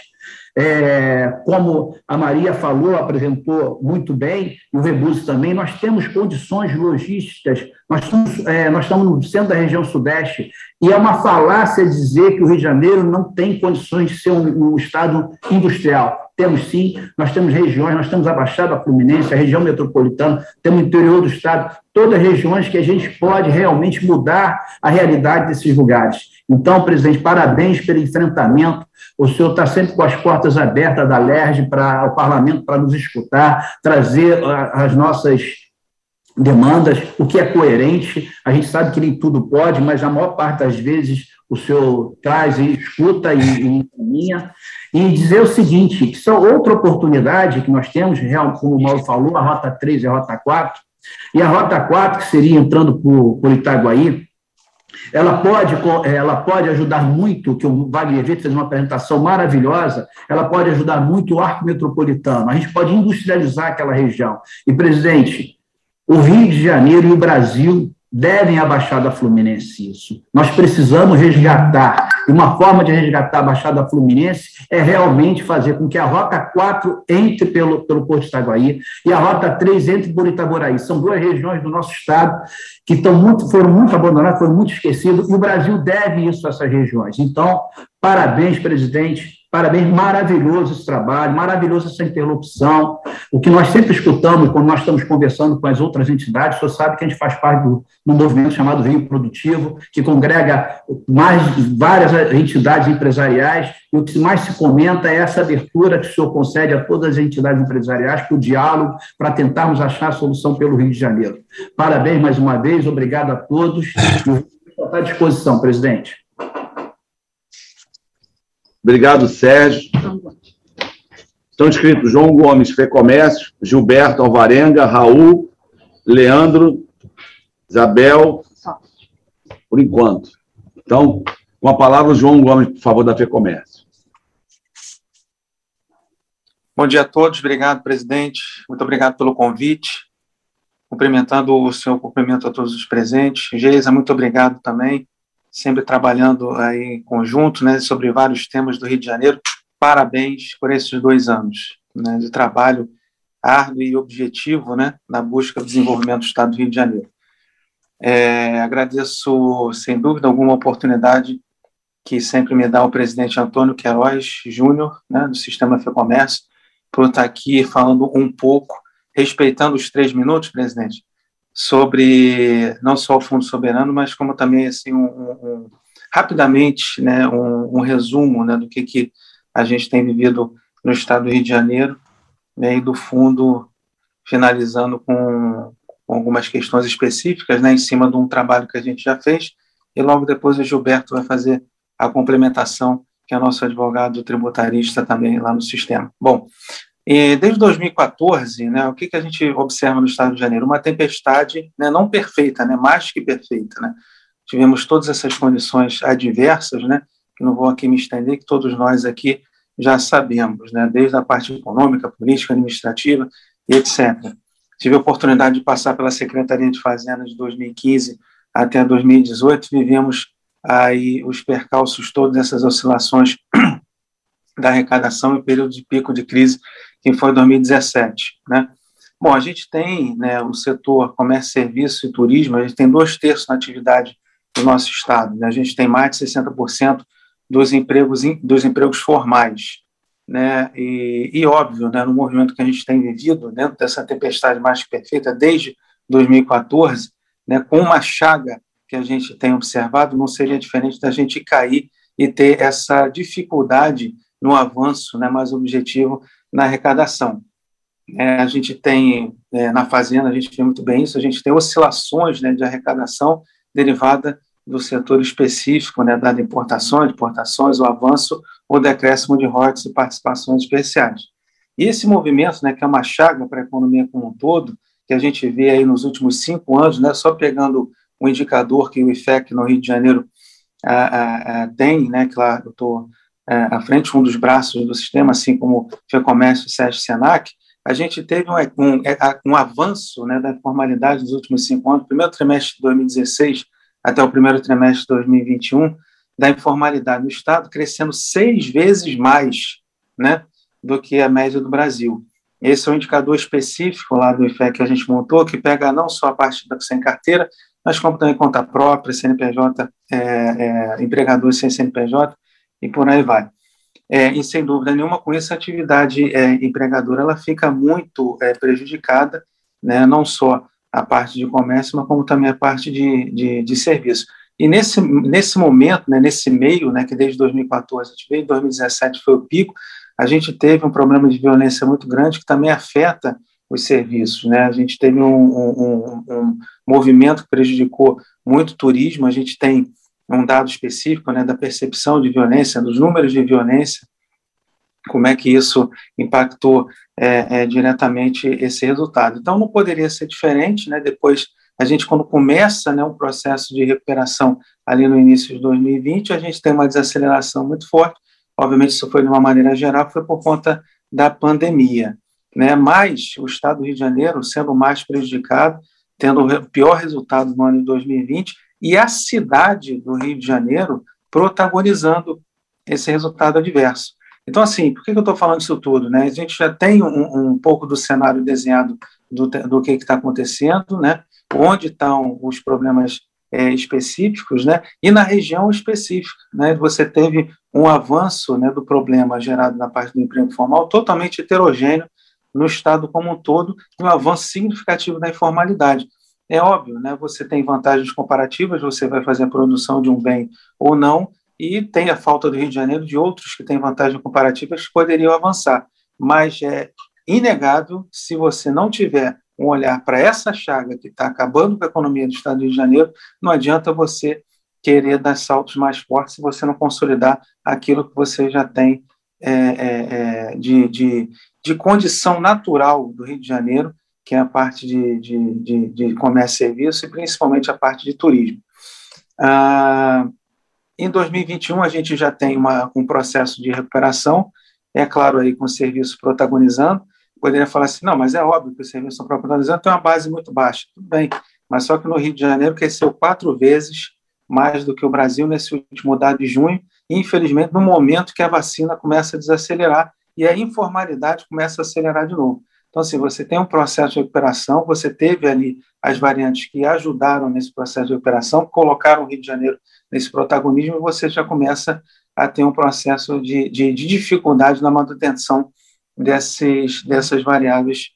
É, como a Maria falou, apresentou muito bem, e o Rebus também, nós temos condições logísticas, nós estamos, é, nós estamos no centro da região sudeste, e é uma falácia dizer que o Rio de Janeiro não tem condições de ser um, um estado industrial. Temos sim, nós temos regiões, nós temos a Baixada Fluminense, a região metropolitana, temos o interior do estado, todas regiões que a gente pode realmente mudar a realidade desses lugares. Então, presidente, parabéns pelo enfrentamento. O senhor está sempre com as portas abertas da LERJ para o parlamento para nos escutar, trazer as nossas demandas, o que é coerente. A gente sabe que nem tudo pode, mas a maior parte das vezes o senhor traz e escuta e, e encaminha. E dizer o seguinte, que são outra oportunidade que nós temos, como o Mauro falou, a Rota 3 e a Rota 4, e a Rota 4, que seria entrando por, por Itaguaí, ela pode, ela pode ajudar muito, que o Wagner Vitor fez uma apresentação maravilhosa, ela pode ajudar muito o arco metropolitano, a gente pode industrializar aquela região. E, presidente, o Rio de Janeiro e o Brasil devem a Baixada Fluminense isso. Nós precisamos resgatar. E uma forma de resgatar a Baixada Fluminense é realmente fazer com que a Rota 4 entre pelo, pelo Porto Itaguaí e a Rota 3 entre por Itaboraí. São duas regiões do nosso estado que estão muito, foram muito abandonadas, foram muito esquecidas, e o Brasil deve isso a essas regiões. Então, parabéns, presidente Parabéns, maravilhoso esse trabalho, maravilhosa essa interlocução. O que nós sempre escutamos quando nós estamos conversando com as outras entidades, o senhor sabe que a gente faz parte do, do movimento chamado Rio Produtivo, que congrega mais várias entidades empresariais, e o que mais se comenta é essa abertura que o senhor concede a todas as entidades empresariais para o diálogo, para tentarmos achar a solução pelo Rio de Janeiro. Parabéns mais uma vez, obrigado a todos. Está à disposição, presidente. Obrigado, Sérgio. Estão inscritos João Gomes, Fê Comércio, Gilberto Alvarenga, Raul, Leandro, Isabel, por enquanto. Então, com a palavra, João Gomes, por favor, da Fê Comércio. Bom dia a todos, obrigado, presidente. Muito obrigado pelo convite. Cumprimentando o senhor, cumprimento a todos os presentes. Geisa, muito obrigado também sempre trabalhando aí em conjunto, né, sobre vários temas do Rio de Janeiro. Parabéns por esses dois anos né, de trabalho árduo e objetivo, né, na busca do desenvolvimento do Estado do Rio de Janeiro. É, agradeço, sem dúvida alguma, oportunidade que sempre me dá o presidente Antônio Queiroz Júnior, né, do Sistema Comércio, por estar aqui falando um pouco, respeitando os três minutos, presidente, sobre não só o Fundo Soberano, mas como também assim um, um, rapidamente, né, um, um, resumo né, do que, que a gente tem vivido no estado do Rio de Janeiro, né, e do fundo finalizando com, com algumas questões específicas, né, em cima de um trabalho que a gente já fez, e logo depois o Gilberto vai fazer a complementação, que é nosso advogado tributarista também lá no sistema. Bom, desde 2014, né, o que, que a gente observa no Estado de Janeiro? Uma tempestade né, não perfeita, né, mais que perfeita. Né? Tivemos todas essas condições adversas, né, que não vou aqui me estender, que todos nós aqui já sabemos, né, desde a parte econômica, política, administrativa e etc. Tive a oportunidade de passar pela Secretaria de Fazenda de 2015 até 2018, vivemos aí os percalços todos, essas oscilações da arrecadação e período de pico de crise, que foi 2017, né? Bom, a gente tem né, o setor comércio, serviço e turismo, a gente tem dois terços na atividade do nosso estado. Né? A gente tem mais de 60% dos empregos, dos empregos formais. Né? E, e, óbvio, né, no movimento que a gente tem vivido, dentro dessa tempestade mais perfeita, desde 2014, né, com uma chaga que a gente tem observado, não seria diferente da gente cair e ter essa dificuldade no avanço né, mais objetivo na arrecadação. É, a gente tem, é, na Fazenda, a gente vê muito bem isso, a gente tem oscilações né, de arrecadação derivada do setor específico, né, das importações, exportações, o avanço ou decréscimo de royalties e participações especiais. E esse movimento, né, que é uma chaga para a economia como um todo, que a gente vê aí nos últimos cinco anos, né, só pegando um indicador que o IFEC no Rio de Janeiro a, a, tem, né, que lá eu estou é, à frente, um dos braços do sistema, assim como o FEComércio, SESC, SENAC, a gente teve um, um, é, um avanço né, da informalidade nos últimos cinco anos, primeiro trimestre de 2016 até o primeiro trimestre de 2021, da informalidade no Estado crescendo seis vezes mais né, do que a média do Brasil. Esse é um indicador específico lá do IFEC que a gente montou, que pega não só a parte da sem carteira, mas como também conta própria, CNPJ, é, é, empregador sem CNPJ e por aí vai. É, e sem dúvida nenhuma, com isso, a atividade é, empregadora ela fica muito é, prejudicada, né, não só a parte de comércio, mas como também a parte de, de, de serviço. E nesse, nesse momento, né, nesse meio, né, que desde 2014 a gente veio, 2017 foi o pico, a gente teve um problema de violência muito grande que também afeta os serviços. Né? A gente teve um, um, um movimento que prejudicou muito o turismo, a gente tem um dado específico né, da percepção de violência, dos números de violência, como é que isso impactou é, é, diretamente esse resultado. Então, não poderia ser diferente, né? Depois, a gente, quando começa né, um processo de recuperação ali no início de 2020, a gente tem uma desaceleração muito forte. Obviamente, isso foi de uma maneira geral, foi por conta da pandemia. Né? Mas o Estado do Rio de Janeiro sendo mais prejudicado, tendo o pior resultado no ano de 2020, e a cidade do Rio de Janeiro protagonizando esse resultado adverso. Então, assim, por que eu estou falando isso tudo? Né? A gente já tem um, um pouco do cenário desenhado do, do que está acontecendo, né? onde estão os problemas é, específicos, né? e na região específica. Né? Você teve um avanço né, do problema gerado na parte do emprego formal totalmente heterogêneo no Estado como um todo, e um avanço significativo da informalidade. É óbvio, né? você tem vantagens comparativas, você vai fazer a produção de um bem ou não, e tem a falta do Rio de Janeiro de outros que têm vantagens comparativas que poderiam avançar. Mas é inegável, se você não tiver um olhar para essa chaga que está acabando com a economia do Estado do Rio de Janeiro, não adianta você querer dar saltos mais fortes se você não consolidar aquilo que você já tem é, é, é, de, de, de, condição natural do Rio de Janeiro, que é a parte de, de, de, de comércio e serviço e principalmente a parte de turismo. Ah, em 2021, a gente já tem uma, um processo de recuperação, é claro, aí com o serviço protagonizando. Poderia falar assim, não, mas é óbvio que o serviço protagonizando tem uma base muito baixa. Tudo bem, mas só que no Rio de Janeiro cresceu quatro vezes mais do que o Brasil nesse último dado de junho, e infelizmente no momento que a vacina começa a desacelerar e a informalidade começa a acelerar de novo. Então, assim, você tem um processo de recuperação, você teve ali as variantes que ajudaram nesse processo de recuperação, colocaram o Rio de Janeiro nesse protagonismo, e você já começa a ter um processo de, de, de dificuldade na manutenção desses, dessas variáveis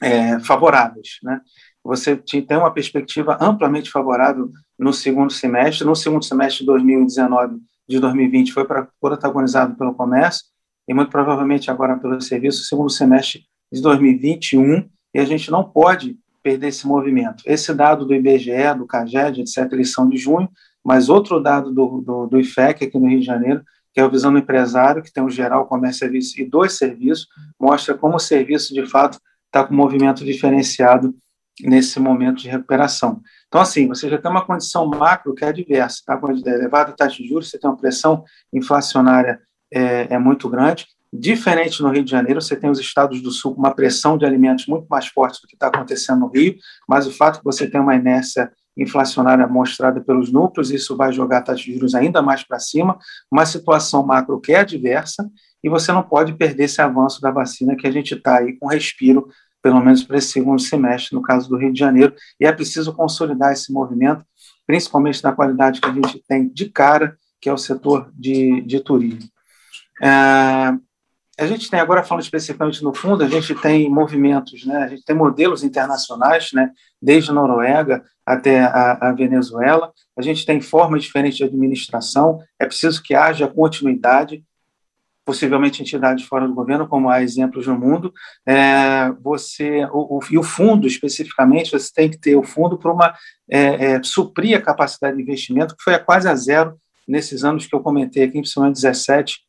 é, favoráveis. Né? Você tem uma perspectiva amplamente favorável no segundo semestre. No segundo semestre de 2019, de 2020, foi protagonizado pelo comércio, e muito provavelmente agora pelo serviço, segundo semestre de 2021, e a gente não pode perder esse movimento. Esse dado do IBGE, do CAGED, etc., eles são de junho, mas outro dado do, do, do IFEC aqui no Rio de Janeiro, que é o Visão do Empresário, que tem o Geral Comércio Serviços e dois serviços, mostra como o serviço, de fato, está com um movimento diferenciado nesse momento de recuperação. Então, assim, você já tem uma condição macro que é diversa, tá? Com elevada taxa de juros, você tem uma pressão inflacionária é, é muito grande, Diferente no Rio de Janeiro, você tem os estados do Sul com uma pressão de alimentos muito mais forte do que está acontecendo no Rio, mas o fato que você tem uma inércia inflacionária mostrada pelos núcleos, isso vai jogar a taxa de juros ainda mais para cima, uma situação macro que é adversa, e você não pode perder esse avanço da vacina que a gente está aí com respiro, pelo menos para esse segundo semestre, no caso do Rio de Janeiro, e é preciso consolidar esse movimento, principalmente na qualidade que a gente tem de cara, que é o setor de, de turismo. É, a gente tem, agora falando especificamente no fundo, a gente tem movimentos, né? a gente tem modelos internacionais, né? desde a Noruega até a, a Venezuela, a gente tem formas diferentes de administração, é preciso que haja continuidade, possivelmente entidades fora do governo, como há exemplos no mundo, é, você o, o, e o fundo especificamente, você tem que ter o fundo para uma é, é, suprir a capacidade de investimento que foi a quase a zero nesses anos que eu comentei aqui, principalmente 17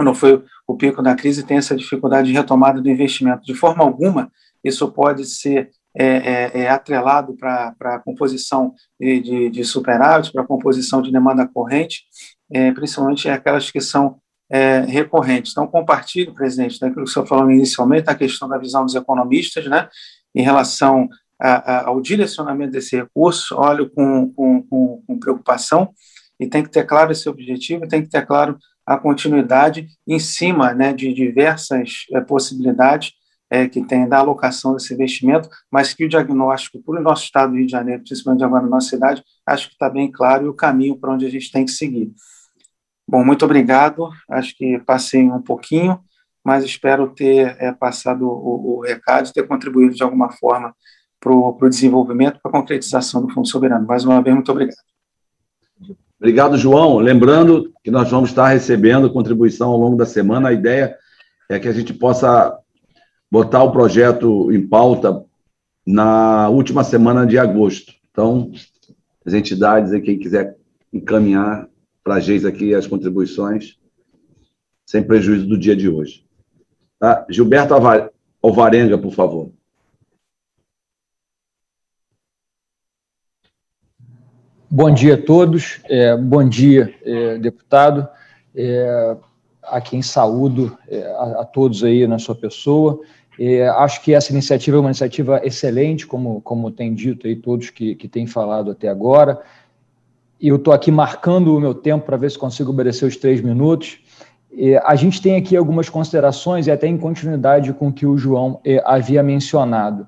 quando foi o pico da crise, tem essa dificuldade de retomada do investimento. De forma alguma, isso pode ser é, é, é atrelado para a composição de, de, de superávit, para a composição de demanda corrente, é, principalmente aquelas que são é, recorrentes. Então, compartilho, presidente, daquilo que o senhor falou inicialmente, a questão da visão dos economistas, né, em relação a, a, ao direcionamento desse recurso, olho com, com, com, com preocupação, e tem que ter claro esse objetivo, tem que ter claro a continuidade em cima né, de diversas é, possibilidades é, que tem da alocação desse investimento, mas que o diagnóstico para o nosso estado do Rio de Janeiro, principalmente agora na nossa cidade, acho que está bem claro e o caminho para onde a gente tem que seguir. Bom, muito obrigado. Acho que passei um pouquinho, mas espero ter é, passado o, o recado, ter contribuído de alguma forma para o desenvolvimento, para a concretização do Fundo Soberano. Mais uma vez, muito obrigado. Obrigado, João. Lembrando que nós vamos estar recebendo contribuição ao longo da semana. A ideia é que a gente possa botar o projeto em pauta na última semana de agosto. Então, as entidades e quem quiser encaminhar para a GEIS aqui as contribuições, sem prejuízo do dia de hoje. Tá? Gilberto Alvarenga, por favor. Bom dia a todos, é, bom dia, é, deputado. É, a quem saúdo é, a, a, todos aí na sua pessoa. É, acho que essa iniciativa é uma iniciativa excelente, como, como tem dito aí todos que, que têm falado até agora. Eu estou aqui marcando o meu tempo para ver se consigo obedecer os três minutos. A gente tem aqui algumas considerações e até em continuidade com o que o João havia mencionado.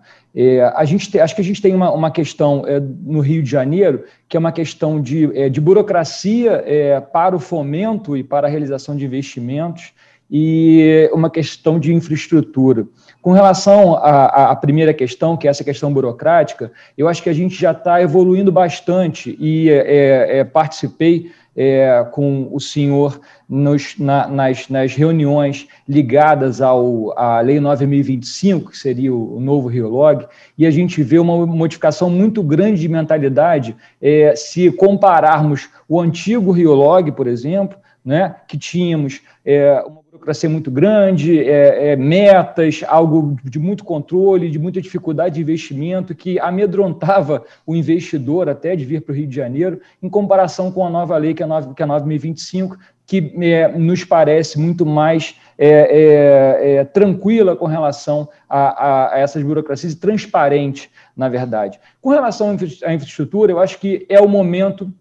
A gente tem, acho que a gente tem uma, uma questão é, no Rio de Janeiro, que é uma questão de, é, de burocracia para o fomento e para a realização de investimentos e uma questão de infraestrutura. Com relação à, à, primeira questão, que é essa questão burocrática, eu acho que a gente já está evoluindo bastante e é, é, participei é, com o senhor nos, na, nas, nas, reuniões ligadas ao, à Lei 9.025, que seria o, o novo Riolog, e a gente vê uma modificação muito grande de mentalidade é, se compararmos o antigo Riolog, por exemplo, né, que tínhamos é, uma burocracia muito grande, é, é, metas, algo de muito controle, de muita dificuldade de investimento, que amedrontava o investidor até de vir para o Rio de Janeiro, em comparação com a nova lei, que é a, 9, que é a 9.025, que é, nos parece muito mais é, é, é, tranquila com relação a, a, a, essas burocracias e transparente, na verdade. Com relação à infraestrutura, eu acho que é o momento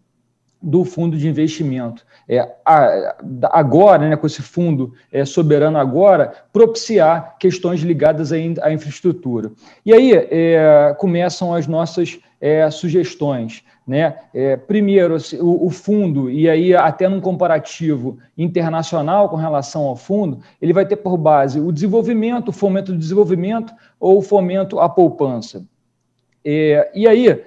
do fundo de investimento. É, agora, né, com esse fundo é, soberano agora, propiciar questões ligadas à, à infraestrutura. E aí é, começam as nossas é, sugestões. Né? É, primeiro, o, o, fundo, e aí até num comparativo internacional com relação ao fundo, ele vai ter por base o desenvolvimento, o fomento do desenvolvimento ou o fomento à poupança. É, e aí,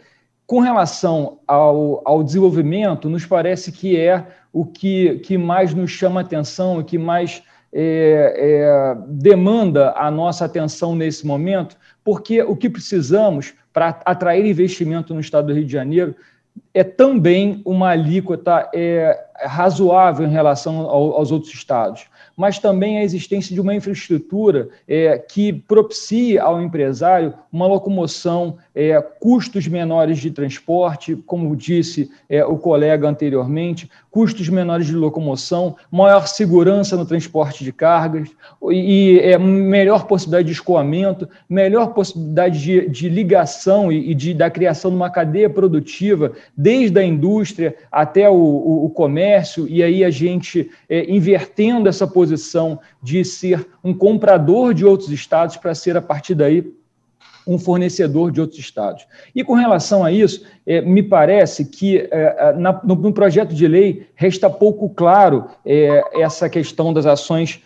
com relação ao, ao desenvolvimento, nos parece que é o que, que mais nos chama atenção, o que mais é, é, demanda a nossa atenção nesse momento, porque o que precisamos para atrair investimento no estado do Rio de Janeiro é também uma alíquota é, razoável em relação ao, aos outros estados mas também a existência de uma infraestrutura é, que propicie ao empresário uma locomoção, é, custos menores de transporte, como disse é, o colega anteriormente, custos menores de locomoção, maior segurança no transporte de cargas e, e é, melhor possibilidade de escoamento, melhor possibilidade de, de ligação e, e, de, da criação de uma cadeia produtiva, desde a indústria até o, o, o comércio, e aí a gente é, invertendo essa posição posição de ser um comprador de outros estados para ser, a partir daí, um fornecedor de outros estados. E com relação a isso, é, me parece que é, é na, no, no, projeto de lei resta pouco claro essa questão das ações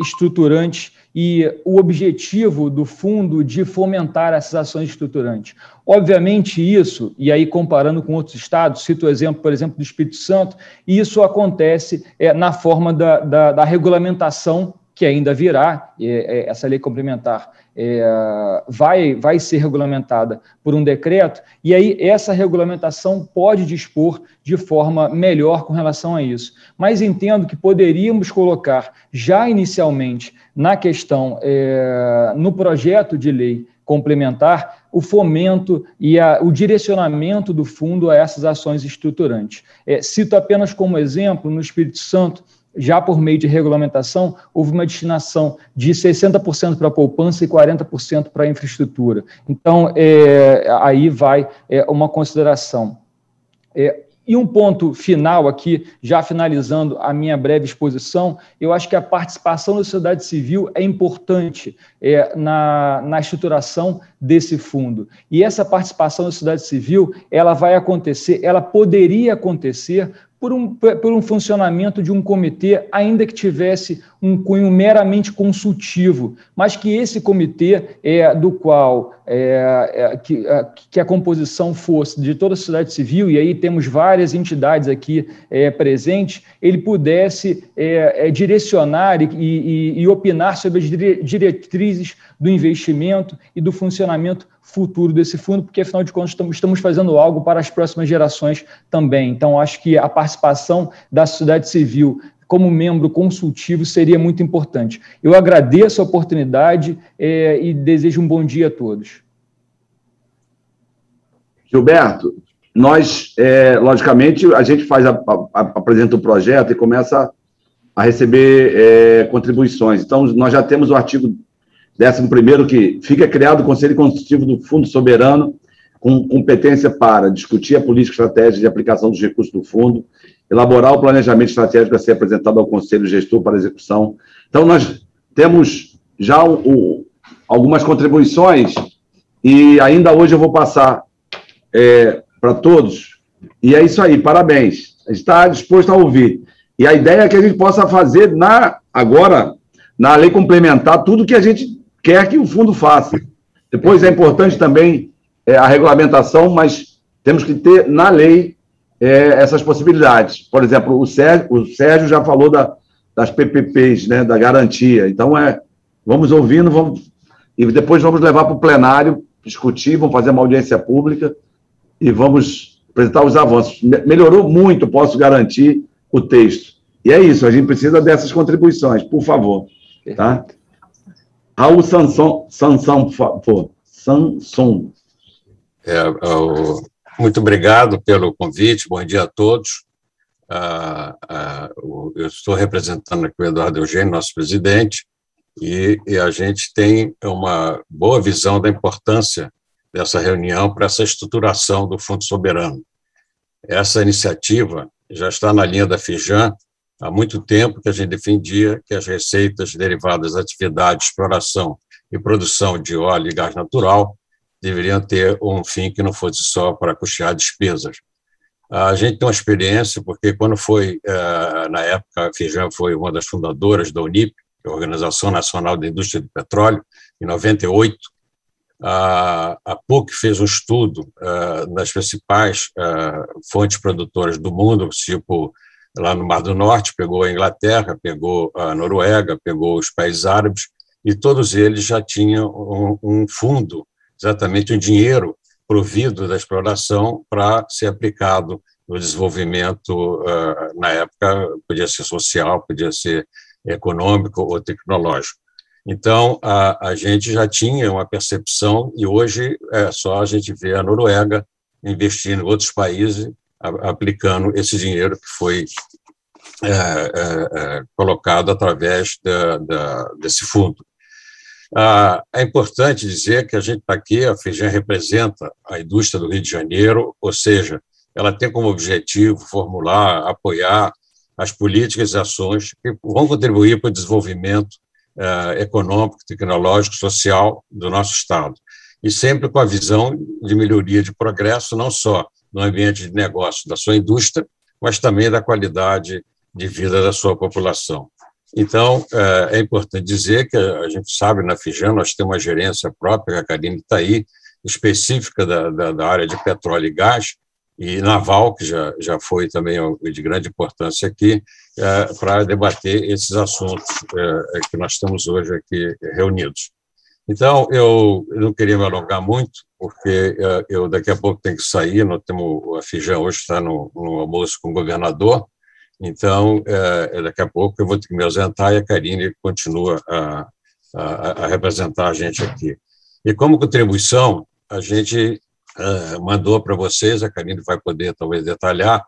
estruturantes e o objetivo do fundo de fomentar essas ações estruturantes. Obviamente, isso, e aí comparando com outros estados, cito o exemplo, por exemplo, do Espírito Santo, isso acontece é, na forma da, da, da regulamentação que ainda virá, é, essa lei complementar é, vai, vai ser regulamentada por um decreto, e aí essa regulamentação pode dispor de forma melhor com relação a isso. Mas entendo que poderíamos colocar já inicialmente na questão, é, no projeto de lei complementar, o fomento e a, o direcionamento do fundo a essas ações estruturantes. Cito apenas como exemplo, no Espírito Santo, já por meio de regulamentação, houve uma destinação de 60% para a poupança e 40% para a infraestrutura. Então, é, aí vai é, uma consideração. É, e um ponto final aqui, já finalizando a minha breve exposição, eu acho que a participação da sociedade civil é importante é, na, na estruturação desse fundo. E essa participação da sociedade civil, ela vai acontecer, ela poderia acontecer por um, por um funcionamento de um comitê, ainda que tivesse um cunho meramente consultivo, mas que esse comitê, é, do qual é, é, que, a, é, que a composição fosse de toda a sociedade civil, e aí temos várias entidades aqui é, presentes, ele pudesse é, é, direcionar e, e, e opinar sobre as diretrizes do investimento e do funcionamento futuro desse fundo, porque afinal de contas estamos fazendo algo para as próximas gerações também. Então, acho que a participação da sociedade civil como membro consultivo seria muito importante. Eu agradeço a oportunidade é, e desejo um bom dia a todos. Gilberto, nós, é, logicamente, a gente faz a, a, apresenta o projeto e começa a receber é, contribuições. Então, nós já temos o artigo Décimo primeiro, que fica criado o Conselho Consultivo do Fundo Soberano, com competência para discutir a política estratégica de aplicação dos recursos do fundo, elaborar o planejamento estratégico a ser apresentado ao Conselho Gestor para execução. Então, nós temos já o, o, algumas contribuições e ainda hoje eu vou passar é, para todos. E é isso aí, parabéns. A gente está disposto a ouvir. E a ideia é que a gente possa fazer na agora, na lei complementar, tudo que a gente quer que o fundo faça. Depois é importante também é, a regulamentação, mas temos que ter na lei é, essas possibilidades. Por exemplo, o Sérgio, o Sérgio já falou da, das PPPs, né, da garantia. Então, é, vamos ouvindo, vamos, e depois vamos levar para o plenário, discutir, vamos fazer uma audiência pública e vamos apresentar os avanços. Melhorou muito, posso garantir, o texto. E é isso, a gente precisa dessas contribuições, por favor. Tá? Sanson, Sansão, por favor. Sanson. É, eu, muito obrigado pelo convite, bom dia a todos. Ah, ah, eu estou representando aqui o Eduardo Eugênio, nosso presidente, e, e, a gente tem uma boa visão da importância dessa reunião para essa estruturação do Fundo Soberano. Essa iniciativa já está na linha da FIJAN, há muito tempo que a gente defendia que as receitas derivadas da atividade de exploração e produção de óleo e gás natural deveriam ter um fim que não fosse só para custear despesas. A gente tem uma experiência, porque quando foi, eh, na época, a Fijan foi uma das fundadoras da UNIP, é Organização Nacional da Indústria do Petróleo, em 98, a PUC fez um estudo nas eh, principais eh, fontes produtoras do mundo, tipo lá no Mar do Norte, pegou a Inglaterra, pegou a Noruega, pegou os países árabes, e todos eles já tinham um, um fundo, exatamente um dinheiro provido da exploração para ser aplicado no desenvolvimento, na época, podia ser social, podia ser econômico ou tecnológico. Então, a, a gente já tinha uma percepção, e hoje é só a gente ver a Noruega investindo em outros países, aplicando esse dinheiro que foi é, é, é, colocado através da, da, desse fundo. Ah, é importante dizer que a gente está aqui, a FEGEM representa a indústria do Rio de Janeiro, ou seja, ela tem como objetivo formular, apoiar as políticas e ações que vão contribuir para o desenvolvimento eh, econômico, tecnológico, social do nosso Estado. E sempre com a visão de melhoria de progresso, não só no ambiente de negócio da sua indústria, mas também da qualidade de vida da sua população. Então, é, é importante dizer que a gente sabe, na Fijan, nós temos uma gerência própria, a Karine está aí, específica da, da, da, área de petróleo e gás, e naval, que já, já foi também de grande importância aqui, é, para debater esses assuntos é, que nós estamos hoje aqui reunidos. Então, eu não queria me alongar muito, porque é, eu daqui a pouco tenho que sair, nós temos, a Fijan hoje está no, no almoço com o governador, então, é, daqui a pouco eu vou ter que me ausentar e a Karine continua a, a, a representar a gente aqui. E como contribuição, a gente é, mandou para vocês, a Karine vai poder talvez detalhar,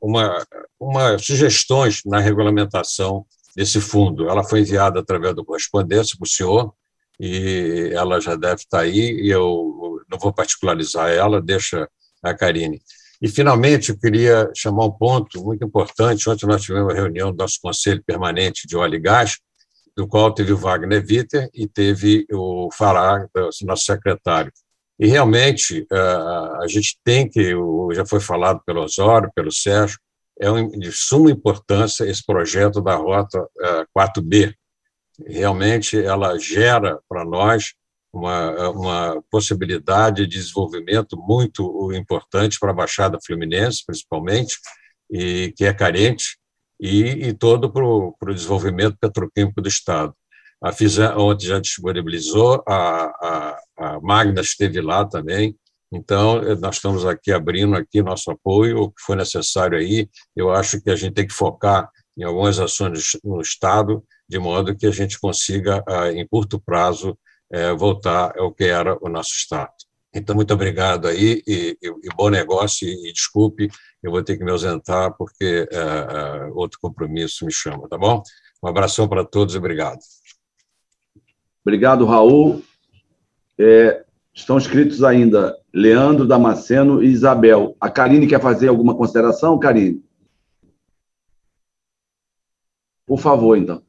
uma, uma sugestões na regulamentação desse fundo. Ela foi enviada através do correspondência para o senhor, e ela já deve estar aí, e eu não vou particularizar ela, deixa a Karine. E, finalmente, eu queria chamar um ponto muito importante. Ontem nós tivemos uma reunião do nosso Conselho Permanente de Óleo e Gás, do qual teve o Wagner Witter e teve o Fará, nosso secretário. E, realmente, eh, a gente tem que, já foi falado pelo Osório, pelo Sérgio, é de suma importância esse projeto da Rota 4B. Eh, realmente, ela gera para nós uma, uma possibilidade de desenvolvimento muito importante para a Baixada Fluminense, principalmente, e que é carente, e, e todo para o desenvolvimento petroquímico do Estado. A FISA ontem já disponibilizou, a, a, a Magna esteve lá também, então, nós estamos aqui abrindo aqui nosso apoio, o que for necessário aí. Eu acho que a gente tem que focar em algumas ações no Estado, de modo que a gente consiga, ah, em curto prazo, é, voltar ao que era o nosso Estado. Então, muito obrigado aí e, e, e bom negócio. E, e, desculpe, eu vou ter que me ausentar porque é, outro compromisso me chama, tá bom? Um abração para todos e obrigado. Obrigado, Raul. É, estão escritos ainda Leandro Damasceno e Isabel. A Karine quer fazer alguma consideração, Karine? Por favor, então.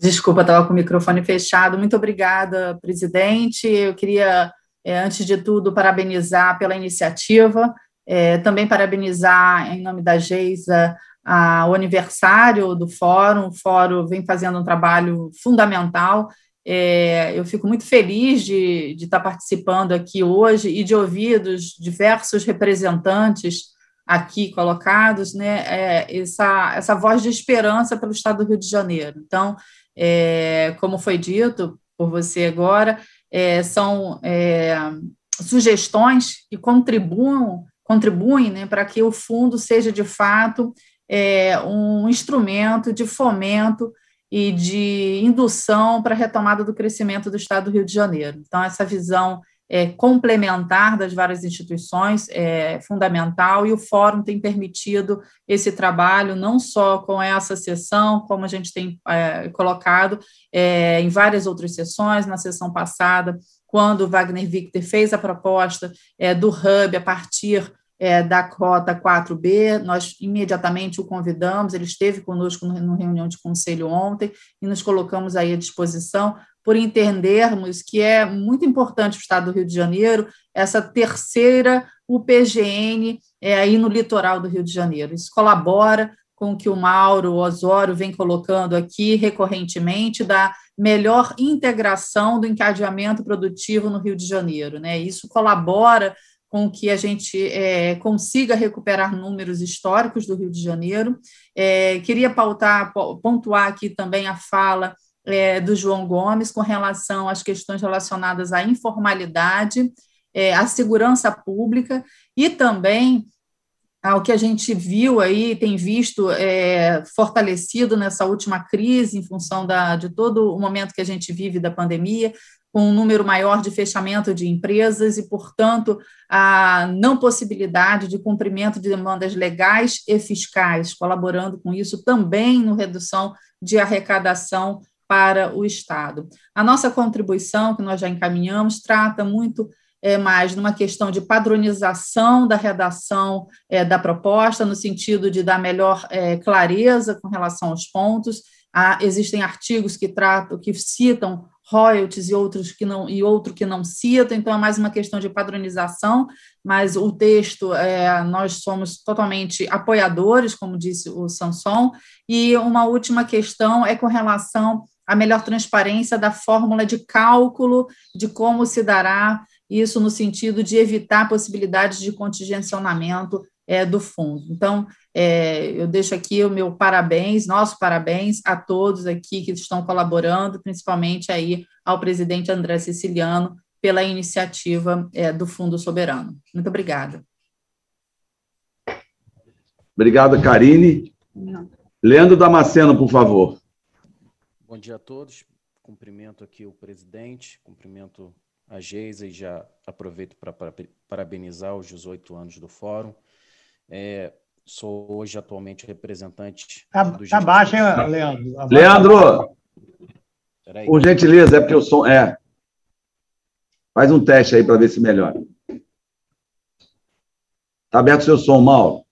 Desculpa, estava com o microfone fechado. Muito obrigada, presidente. Eu queria, é, antes de tudo, parabenizar pela iniciativa, é, também parabenizar, em nome da Geisa, o aniversário do fórum. O fórum vem fazendo um trabalho fundamental. É, eu fico muito feliz de, de estar participando aqui hoje e de ouvir dos diversos representantes aqui colocados, né, é, essa, essa voz de esperança pelo Estado do Rio de Janeiro. Então, é, como foi dito por você agora, é, são é, sugestões que contribuem, contribuem né, para que o fundo seja, de fato, é, um instrumento de fomento e de indução para a retomada do crescimento do Estado do Rio de Janeiro. Então, essa visão é, complementar das várias instituições é fundamental e o fórum tem permitido esse trabalho não só com essa sessão, como a gente tem é, colocado é, em várias outras sessões, na sessão passada, quando o Wagner Victor fez a proposta é, do hub a partir é, da cota 4B, nós imediatamente o convidamos, ele esteve conosco no, no reunião de conselho ontem e nos colocamos aí à disposição por entendermos que é muito importante para o Estado do Rio de Janeiro essa terceira UPGN é, aí no litoral do Rio de Janeiro. Isso colabora com o que o Mauro Osório vem colocando aqui recorrentemente da melhor integração do encadeamento produtivo no Rio de Janeiro. Né? Isso colabora com que a gente é, consiga recuperar números históricos do Rio de Janeiro. É, queria pautar, pontuar aqui também a fala é, do João Gomes com relação às questões relacionadas à informalidade, é, à segurança pública e também ao que a gente viu aí, tem visto é, fortalecido nessa última crise, em função da, de todo o momento que a gente vive da pandemia, um número maior de fechamento de empresas e, portanto, a não possibilidade de cumprimento de demandas legais e fiscais, colaborando com isso também no redução de arrecadação para o Estado. A nossa contribuição, que nós já encaminhamos, trata muito é, mais numa questão de padronização da redação é, da proposta, no sentido de dar melhor é, clareza com relação aos pontos. Há, existem artigos que tratam, que citam royalties e outros que não e outro que não citam, então é mais uma questão de padronização, mas o texto é, nós somos totalmente apoiadores, como disse o Sanson, e uma última questão é com relação à melhor transparência da fórmula de cálculo de como se dará isso no sentido de evitar possibilidades de contingencionamento é, do fundo. Então, é, eu deixo aqui o meu parabéns, nosso parabéns a todos aqui que estão colaborando, principalmente aí ao presidente André Siciliano, pela iniciativa é, do Fundo Soberano. Muito obrigada. Obrigado, Karine. Não. Leandro Damasceno, por favor. Bom dia a todos. Cumprimento aqui o presidente, cumprimento a Geisa e já aproveito para parabenizar os 18 anos do Fórum. É, sou hoje atualmente representante. Tá, do tá baixo, hein, Leandro? Leandro! Por gentileza, é porque o som. É. Faz um teste aí para ver se melhora. Está aberto o seu som, Mauro.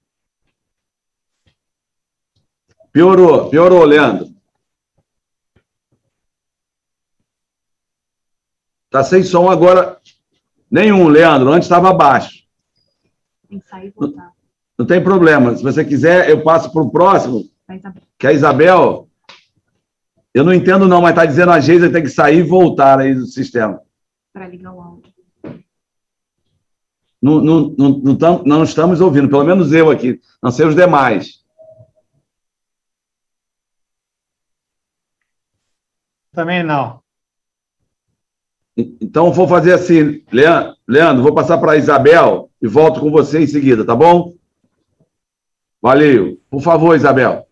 Piorou, piorou, Leandro. Está sem som agora. Nenhum, Leandro. Antes estava baixo. Tem que sair e voltar. Não, tem problema. Se você quiser, eu passo para o próximo. Que é a Isabel. Eu não entendo, não, mas está dizendo a Geisa tem que sair e voltar aí do sistema. Para ligar o áudio. Não, não, não, não, tam, não estamos ouvindo, pelo menos eu aqui, não sei os demais. Também não. Então, vou fazer assim, Leandro, vou passar para a Isabel e volto com você em seguida, tá bom? Valeu. Por favor, Isabel.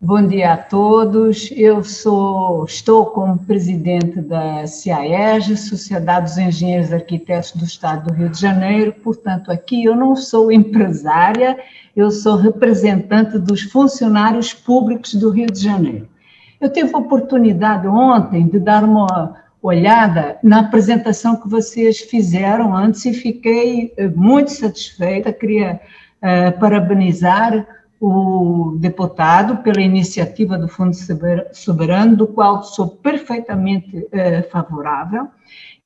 Bom dia a todos. Eu sou, estou como presidente da CIAEG, Sociedade dos Engenheiros Arquitetos do Estado do Rio de Janeiro. Portanto, aqui eu não sou empresária, eu sou representante dos funcionários públicos do Rio de Janeiro. Eu tive a oportunidade ontem de dar uma olhada na apresentação que vocês fizeram antes e fiquei eh, muito satisfeita. Queria uh, parabenizar o deputado pela iniciativa do Fundo Soberano, do qual sou perfeitamente uh, favorável.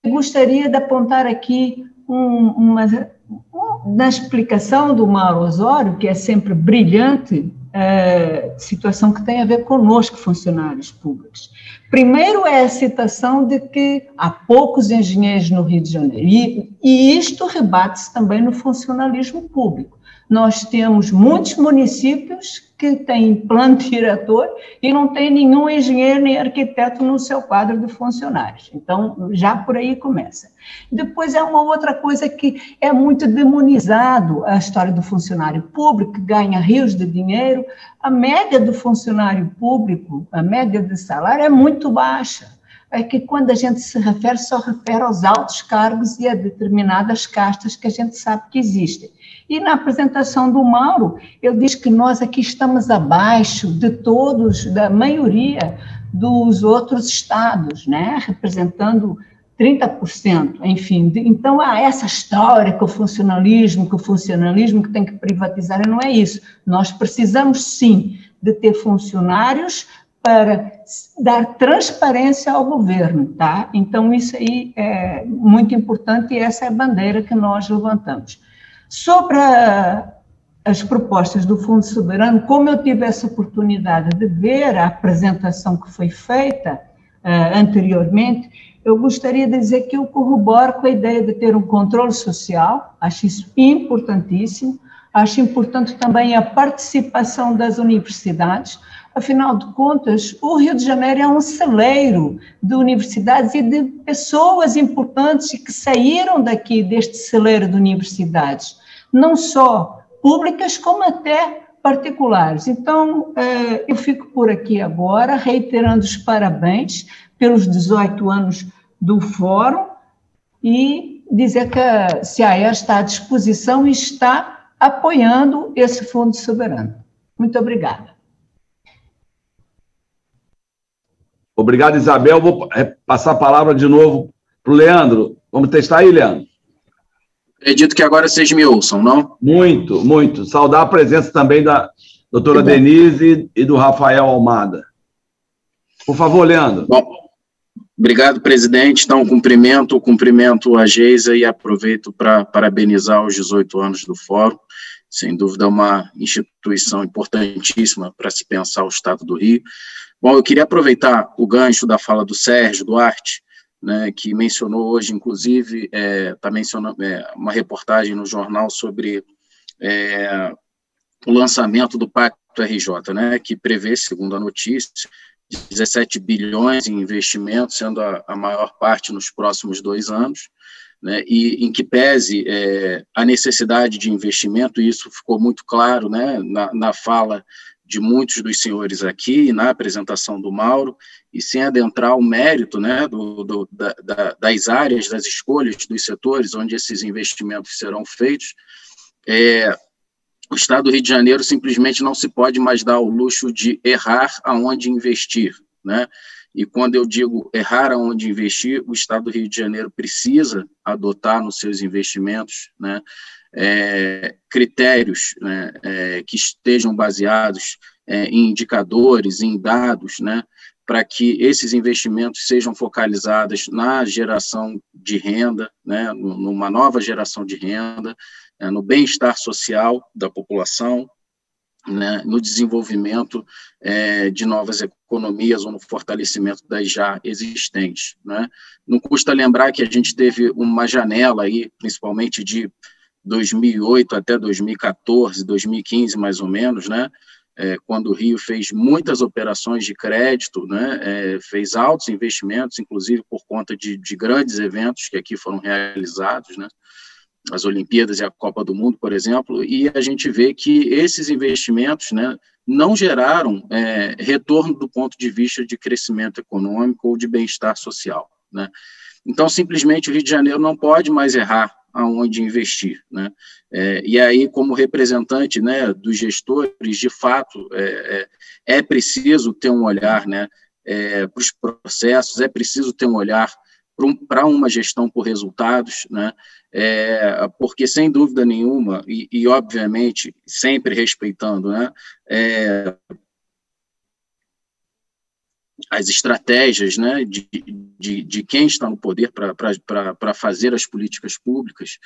Gostaria de apontar aqui um, uma, na explicação do Mauro Osório, que é sempre brilhante, é, situação que tem a ver conosco, funcionários públicos. Primeiro é a citação de que há poucos engenheiros no Rio de Janeiro, e, e isto rebate-se também no funcionalismo público. Nós temos muitos municípios que têm plano diretor e não tem nenhum engenheiro nem arquiteto no seu quadro de funcionários. Então, já por aí começa. Depois é uma outra coisa que é muito demonizado a história do funcionário público, que ganha rios de dinheiro. A média do funcionário público, a média de salário é muito baixa é que quando a gente se refere, só refere aos altos cargos e a determinadas castas que a gente sabe que existem. E na apresentação do Mauro, eu disse que nós aqui estamos abaixo de todos, da maioria dos outros estados, né? representando 30%, enfim. Então, há essa história que o funcionalismo, que o funcionalismo que tem que privatizar, não é isso. Nós precisamos, sim, de ter funcionários para dar transparência ao governo, tá? Então, isso aí é muito importante e essa é a bandeira que nós levantamos. Sobre a, as propostas do Fundo Soberano, como eu tive essa oportunidade de ver a apresentação que foi feita, anteriormente, eu gostaria de dizer que eu corroboro com a ideia de ter um controle social, acho isso importantíssimo, acho importante também a participação das universidades, afinal de contas, o Rio de Janeiro é um celeiro de universidades e de pessoas importantes que saíram daqui, deste celeiro de universidades, não só públicas, como até particulares. Então, eh, eu fico por aqui agora, reiterando os parabéns pelos 18 anos do fórum e dizer que a CAE está à disposição e está apoiando esse fundo soberano. Muito obrigada. Obrigado, Isabel. Vou passar a palavra de novo para o Leandro. Vamos testar aí, Leandro? Acredito que agora vocês me ouçam, não? Muito, muito. Saudar a presença também da doutora Denise e do Rafael Almada. Por favor, Leandro. Bom, Obrigado, presidente. Então, cumprimento, cumprimento a Geisa e aproveito para parabenizar os 18 anos do Fórum. Sem dúvida, uma instituição importantíssima para se pensar o Estado do Rio. Bom, eu queria aproveitar o gancho da fala do Sérgio Duarte, né, que mencionou hoje, inclusive, está é, tá mencionando é, uma reportagem no jornal sobre é, o lançamento do Pacto RJ, né, que prevê, segundo a notícia, 17 bilhões em investimentos, sendo a, a maior parte nos próximos dois anos, né, e em que pese é, a necessidade de investimento, e isso ficou muito claro né, na, na fala de muitos dos senhores aqui, na apresentação do Mauro, e sem adentrar o mérito né, do, do, da, da, das áreas, das escolhas dos setores onde esses investimentos serão feitos, é, o Estado do Rio de Janeiro simplesmente não se pode mais dar o luxo de errar aonde investir, né? E quando eu digo errar aonde investir, o Estado do Rio de Janeiro precisa adotar nos seus investimentos, né, é, critérios né, é, que estejam baseados é, em indicadores, em dados, né, para que esses investimentos sejam focalizados na geração de renda, né, numa nova geração de renda, é, no bem-estar social da população, né, no desenvolvimento é, de novas economias ou no fortalecimento das já existentes. Né. Não custa lembrar que a gente teve uma janela aí, principalmente de 2008 até 2014, 2015 mais ou menos, né, é, quando o Rio fez muitas operações de crédito, né, é, fez altos investimentos, inclusive por conta de, de grandes eventos que aqui foram realizados, né, as Olimpíadas e a Copa do Mundo, por exemplo, e a gente vê que esses investimentos né, não geraram é, retorno do ponto de vista de crescimento econômico ou de bem-estar social. Né? Então, simplesmente, o Rio de Janeiro não pode mais errar aonde investir. Né? É, e aí, como representante né, dos gestores, de fato, é, é, é preciso ter um olhar né, é, para os processos, é preciso ter um olhar para uma gestão por resultados, né? É, porque sem dúvida nenhuma e, e obviamente sempre respeitando, né? É, as estratégias né, de, de, de, quem está no poder para fazer as políticas públicas,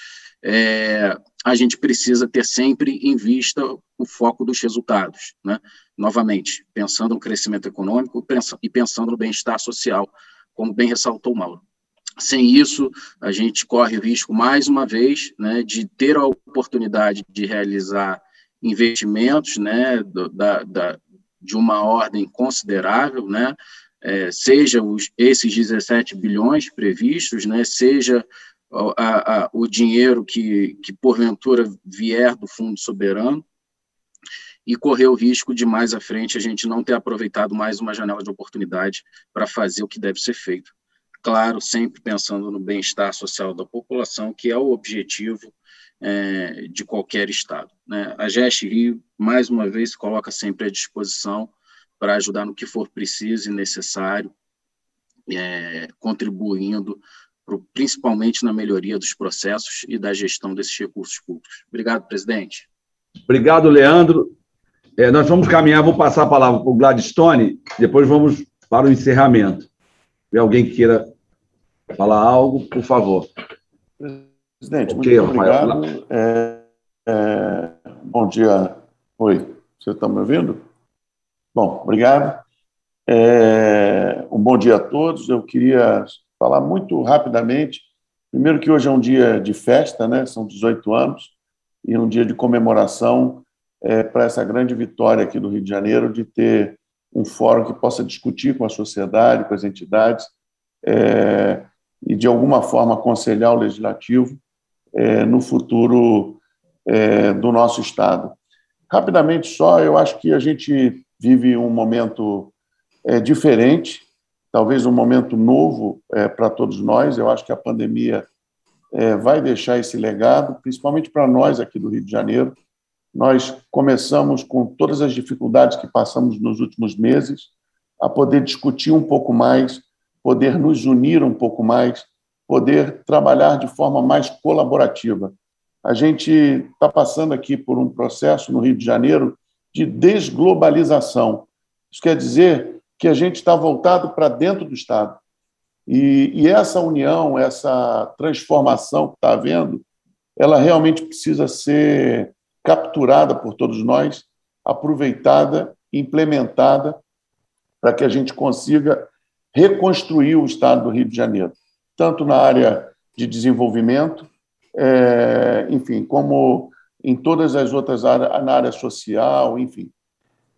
é, a gente precisa ter sempre em vista o foco dos resultados. Né? Novamente, pensando no crescimento econômico e pensando no bem-estar social, como bem ressaltou o Mauro. Sem isso, a gente corre o risco, mais uma vez, né, de ter a oportunidade de realizar investimentos né, da, da, de uma ordem considerável, né, é, seja os, esses 17 bilhões previstos, né, seja a, a, o dinheiro que, que, porventura, vier do Fundo Soberano, e correr o risco de mais à frente a gente não ter aproveitado mais uma janela de oportunidade para fazer o que deve ser feito. Claro, sempre pensando no bem-estar social da população, que é o objetivo é, de qualquer Estado. Né? A GEST Rio, mais uma vez, se coloca sempre à disposição para ajudar no que for preciso e necessário, é, contribuindo pro, principalmente na melhoria dos processos e da gestão desses recursos públicos. Obrigado, presidente. Obrigado, Leandro. É, nós vamos caminhar, vou passar a palavra para o Gladstone, depois vamos para o encerramento. Se alguém que queira falar algo, por favor. Presidente, okay, muito obrigado. É, é, bom dia. Oi, você está me ouvindo? Bom, obrigado. É, um bom dia a todos. Eu queria falar muito rapidamente. Primeiro, que hoje é um dia de festa, né? são 18 anos, e um dia de comemoração é, para essa grande vitória aqui do Rio de Janeiro de ter um fórum que possa discutir com a sociedade, com as entidades, é, e de alguma forma aconselhar o legislativo é, no futuro é, do nosso Estado. Rapidamente, só, eu acho que a gente vive um momento é, diferente, talvez um momento novo é, para todos nós. Eu acho que a pandemia é, vai deixar esse legado, principalmente para nós aqui do Rio de Janeiro. Nós começamos com todas as dificuldades que passamos nos últimos meses a poder discutir um pouco mais, poder nos unir um pouco mais, poder trabalhar de forma mais colaborativa. A gente está passando aqui por um processo no Rio de Janeiro de desglobalização. Isso quer dizer que a gente está voltado para dentro do Estado. E, e, essa união, essa transformação que está havendo, ela realmente precisa ser capturada por todos nós, aproveitada, implementada, para que a gente consiga reconstruir o Estado do Rio de Janeiro, tanto na área de desenvolvimento, é, enfim, como em todas as outras áreas, na área social, enfim.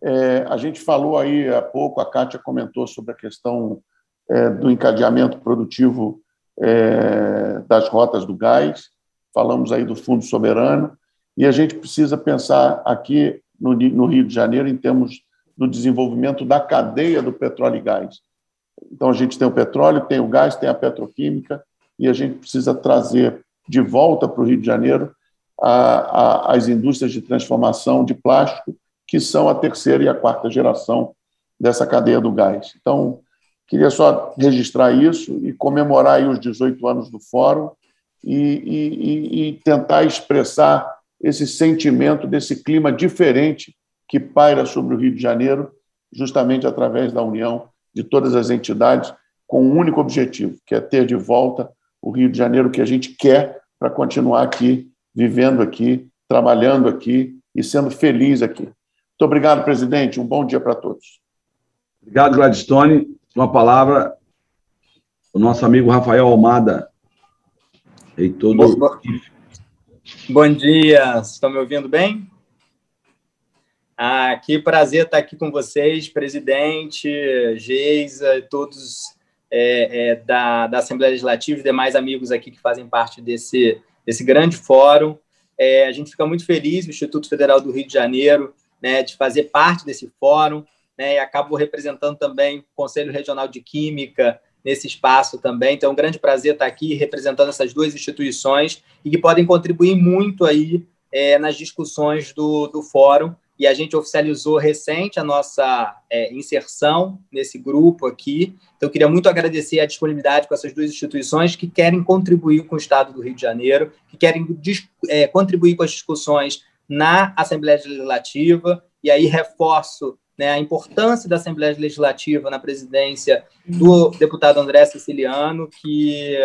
É, a gente falou aí há pouco, a Kátia comentou sobre a questão é, do encadeamento produtivo das rotas do gás, falamos aí do Fundo Soberano, e a gente precisa pensar aqui no, no Rio de Janeiro em termos do desenvolvimento da cadeia do petróleo e gás. Então, a gente tem o petróleo, tem o gás, tem a petroquímica, e a gente precisa trazer de volta para o Rio de Janeiro a, a, as indústrias de transformação de plástico, que são a terceira e a quarta geração dessa cadeia do gás. Então, queria só registrar isso e comemorar os 18 anos do Fórum e, e, e tentar expressar esse sentimento desse clima diferente que paira sobre o Rio de Janeiro, justamente através da união de todas as entidades, com um único objetivo, que é ter de volta o Rio de Janeiro que a gente quer para continuar aqui, vivendo aqui, trabalhando aqui e sendo feliz aqui. Muito obrigado, presidente. Um bom dia para todos. Obrigado, Gladstone. Uma palavra, o nosso amigo Rafael Almada, reitor do... Bom, bom dia, estão me ouvindo bem? Ah, que prazer estar aqui com vocês, presidente, Geisa, todos é, é, da, da Assembleia Legislativa e demais amigos aqui que fazem parte desse, desse grande fórum. É, a gente fica muito feliz, o Instituto Federal do Rio de Janeiro, né, de fazer parte desse fórum, né, e acabo representando também o Conselho Regional de Química nesse espaço também. Então, é um grande prazer estar aqui representando essas duas instituições e que podem contribuir muito aí é, nas discussões do, do fórum e a gente oficializou recente a nossa é, inserção nesse grupo aqui. Então, queria muito agradecer a disponibilidade com essas duas instituições que querem contribuir com o Estado do Rio de Janeiro, que querem é, contribuir com as discussões na Assembleia Legislativa, e aí reforço né, a importância da Assembleia Legislativa na presidência do deputado André Siciliano, que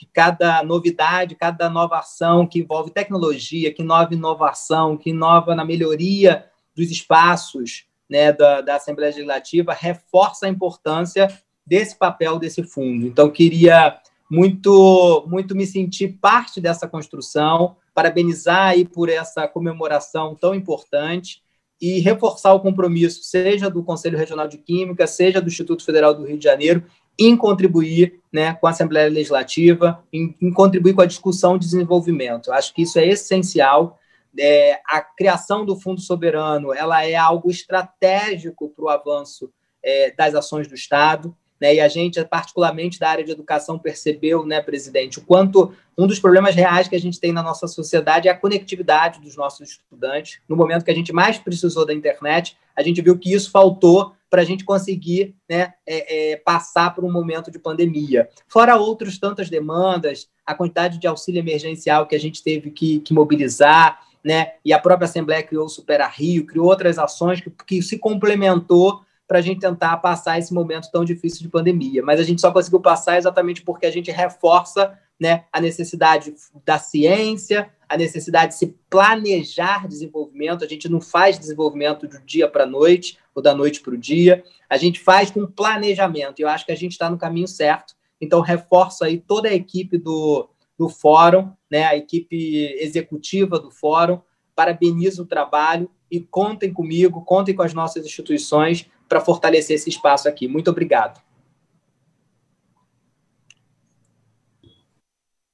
que cada novidade, cada nova ação que envolve tecnologia, que inova inovação, que inova na melhoria dos espaços né, da, da Assembleia Legislativa, reforça a importância desse papel desse fundo. Então, queria muito, muito me sentir parte dessa construção, parabenizar aí por essa comemoração tão importante e reforçar o compromisso, seja do Conselho Regional de Química, seja do Instituto Federal do Rio de Janeiro, em contribuir né, com a Assembleia Legislativa, em, em contribuir com a discussão de desenvolvimento. Eu acho que isso é essencial. É, a criação do Fundo Soberano ela é algo estratégico para o avanço é, das ações do Estado. Né, e a gente, particularmente da área de educação, percebeu, né, presidente, o quanto um dos problemas reais que a gente tem na nossa sociedade é a conectividade dos nossos estudantes. No momento que a gente mais precisou da internet, a gente viu que isso faltou para a gente conseguir né, é, é, passar por um momento de pandemia. Fora outras tantas demandas, a quantidade de auxílio emergencial que a gente teve que, que mobilizar, né, e a própria Assembleia criou o Supera Rio, criou outras ações que, que se complementou para a gente tentar passar esse momento tão difícil de pandemia. Mas a gente só conseguiu passar exatamente porque a gente reforça né, a necessidade da ciência, a necessidade de se planejar desenvolvimento. A gente não faz desenvolvimento do dia para a noite, ou da noite para o dia. A gente faz com planejamento, e eu acho que a gente está no caminho certo. Então, reforço aí toda a equipe do, do fórum, né, a equipe executiva do fórum, parabenizo o trabalho e contem comigo, contem com as nossas instituições para fortalecer esse espaço aqui. Muito obrigado.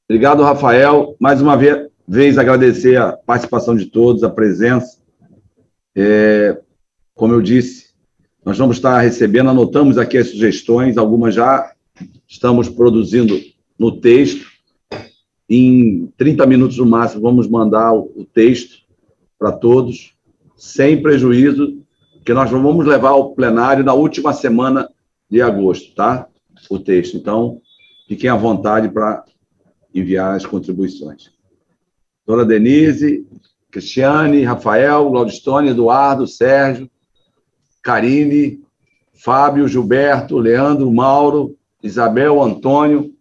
Obrigado, Rafael. Mais uma vez, agradecer a participação de todos, a presença. É, como eu disse, nós vamos estar recebendo, anotamos aqui as sugestões, algumas já estamos produzindo no texto. Em 30 minutos no máximo, vamos mandar o texto para todos, sem prejuízo, que nós vamos levar ao plenário na última semana de agosto, tá? O texto. Então, fiquem à vontade para enviar as contribuições. Dona Denise, Cristiane, Rafael, Glaudistone, Eduardo, Sérgio, Karine, Fábio, Gilberto, Leandro, Mauro, Isabel, Antônio,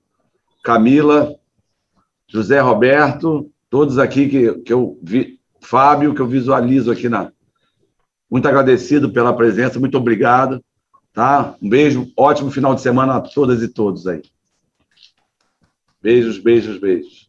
Camila, José Roberto, todos aqui que, que eu vi, Fábio, que eu visualizo aqui na. Muito agradecido pela presença, muito obrigado. Tá? Um beijo, ótimo final de semana a todas e todos aí. Beijos, beijos, beijos.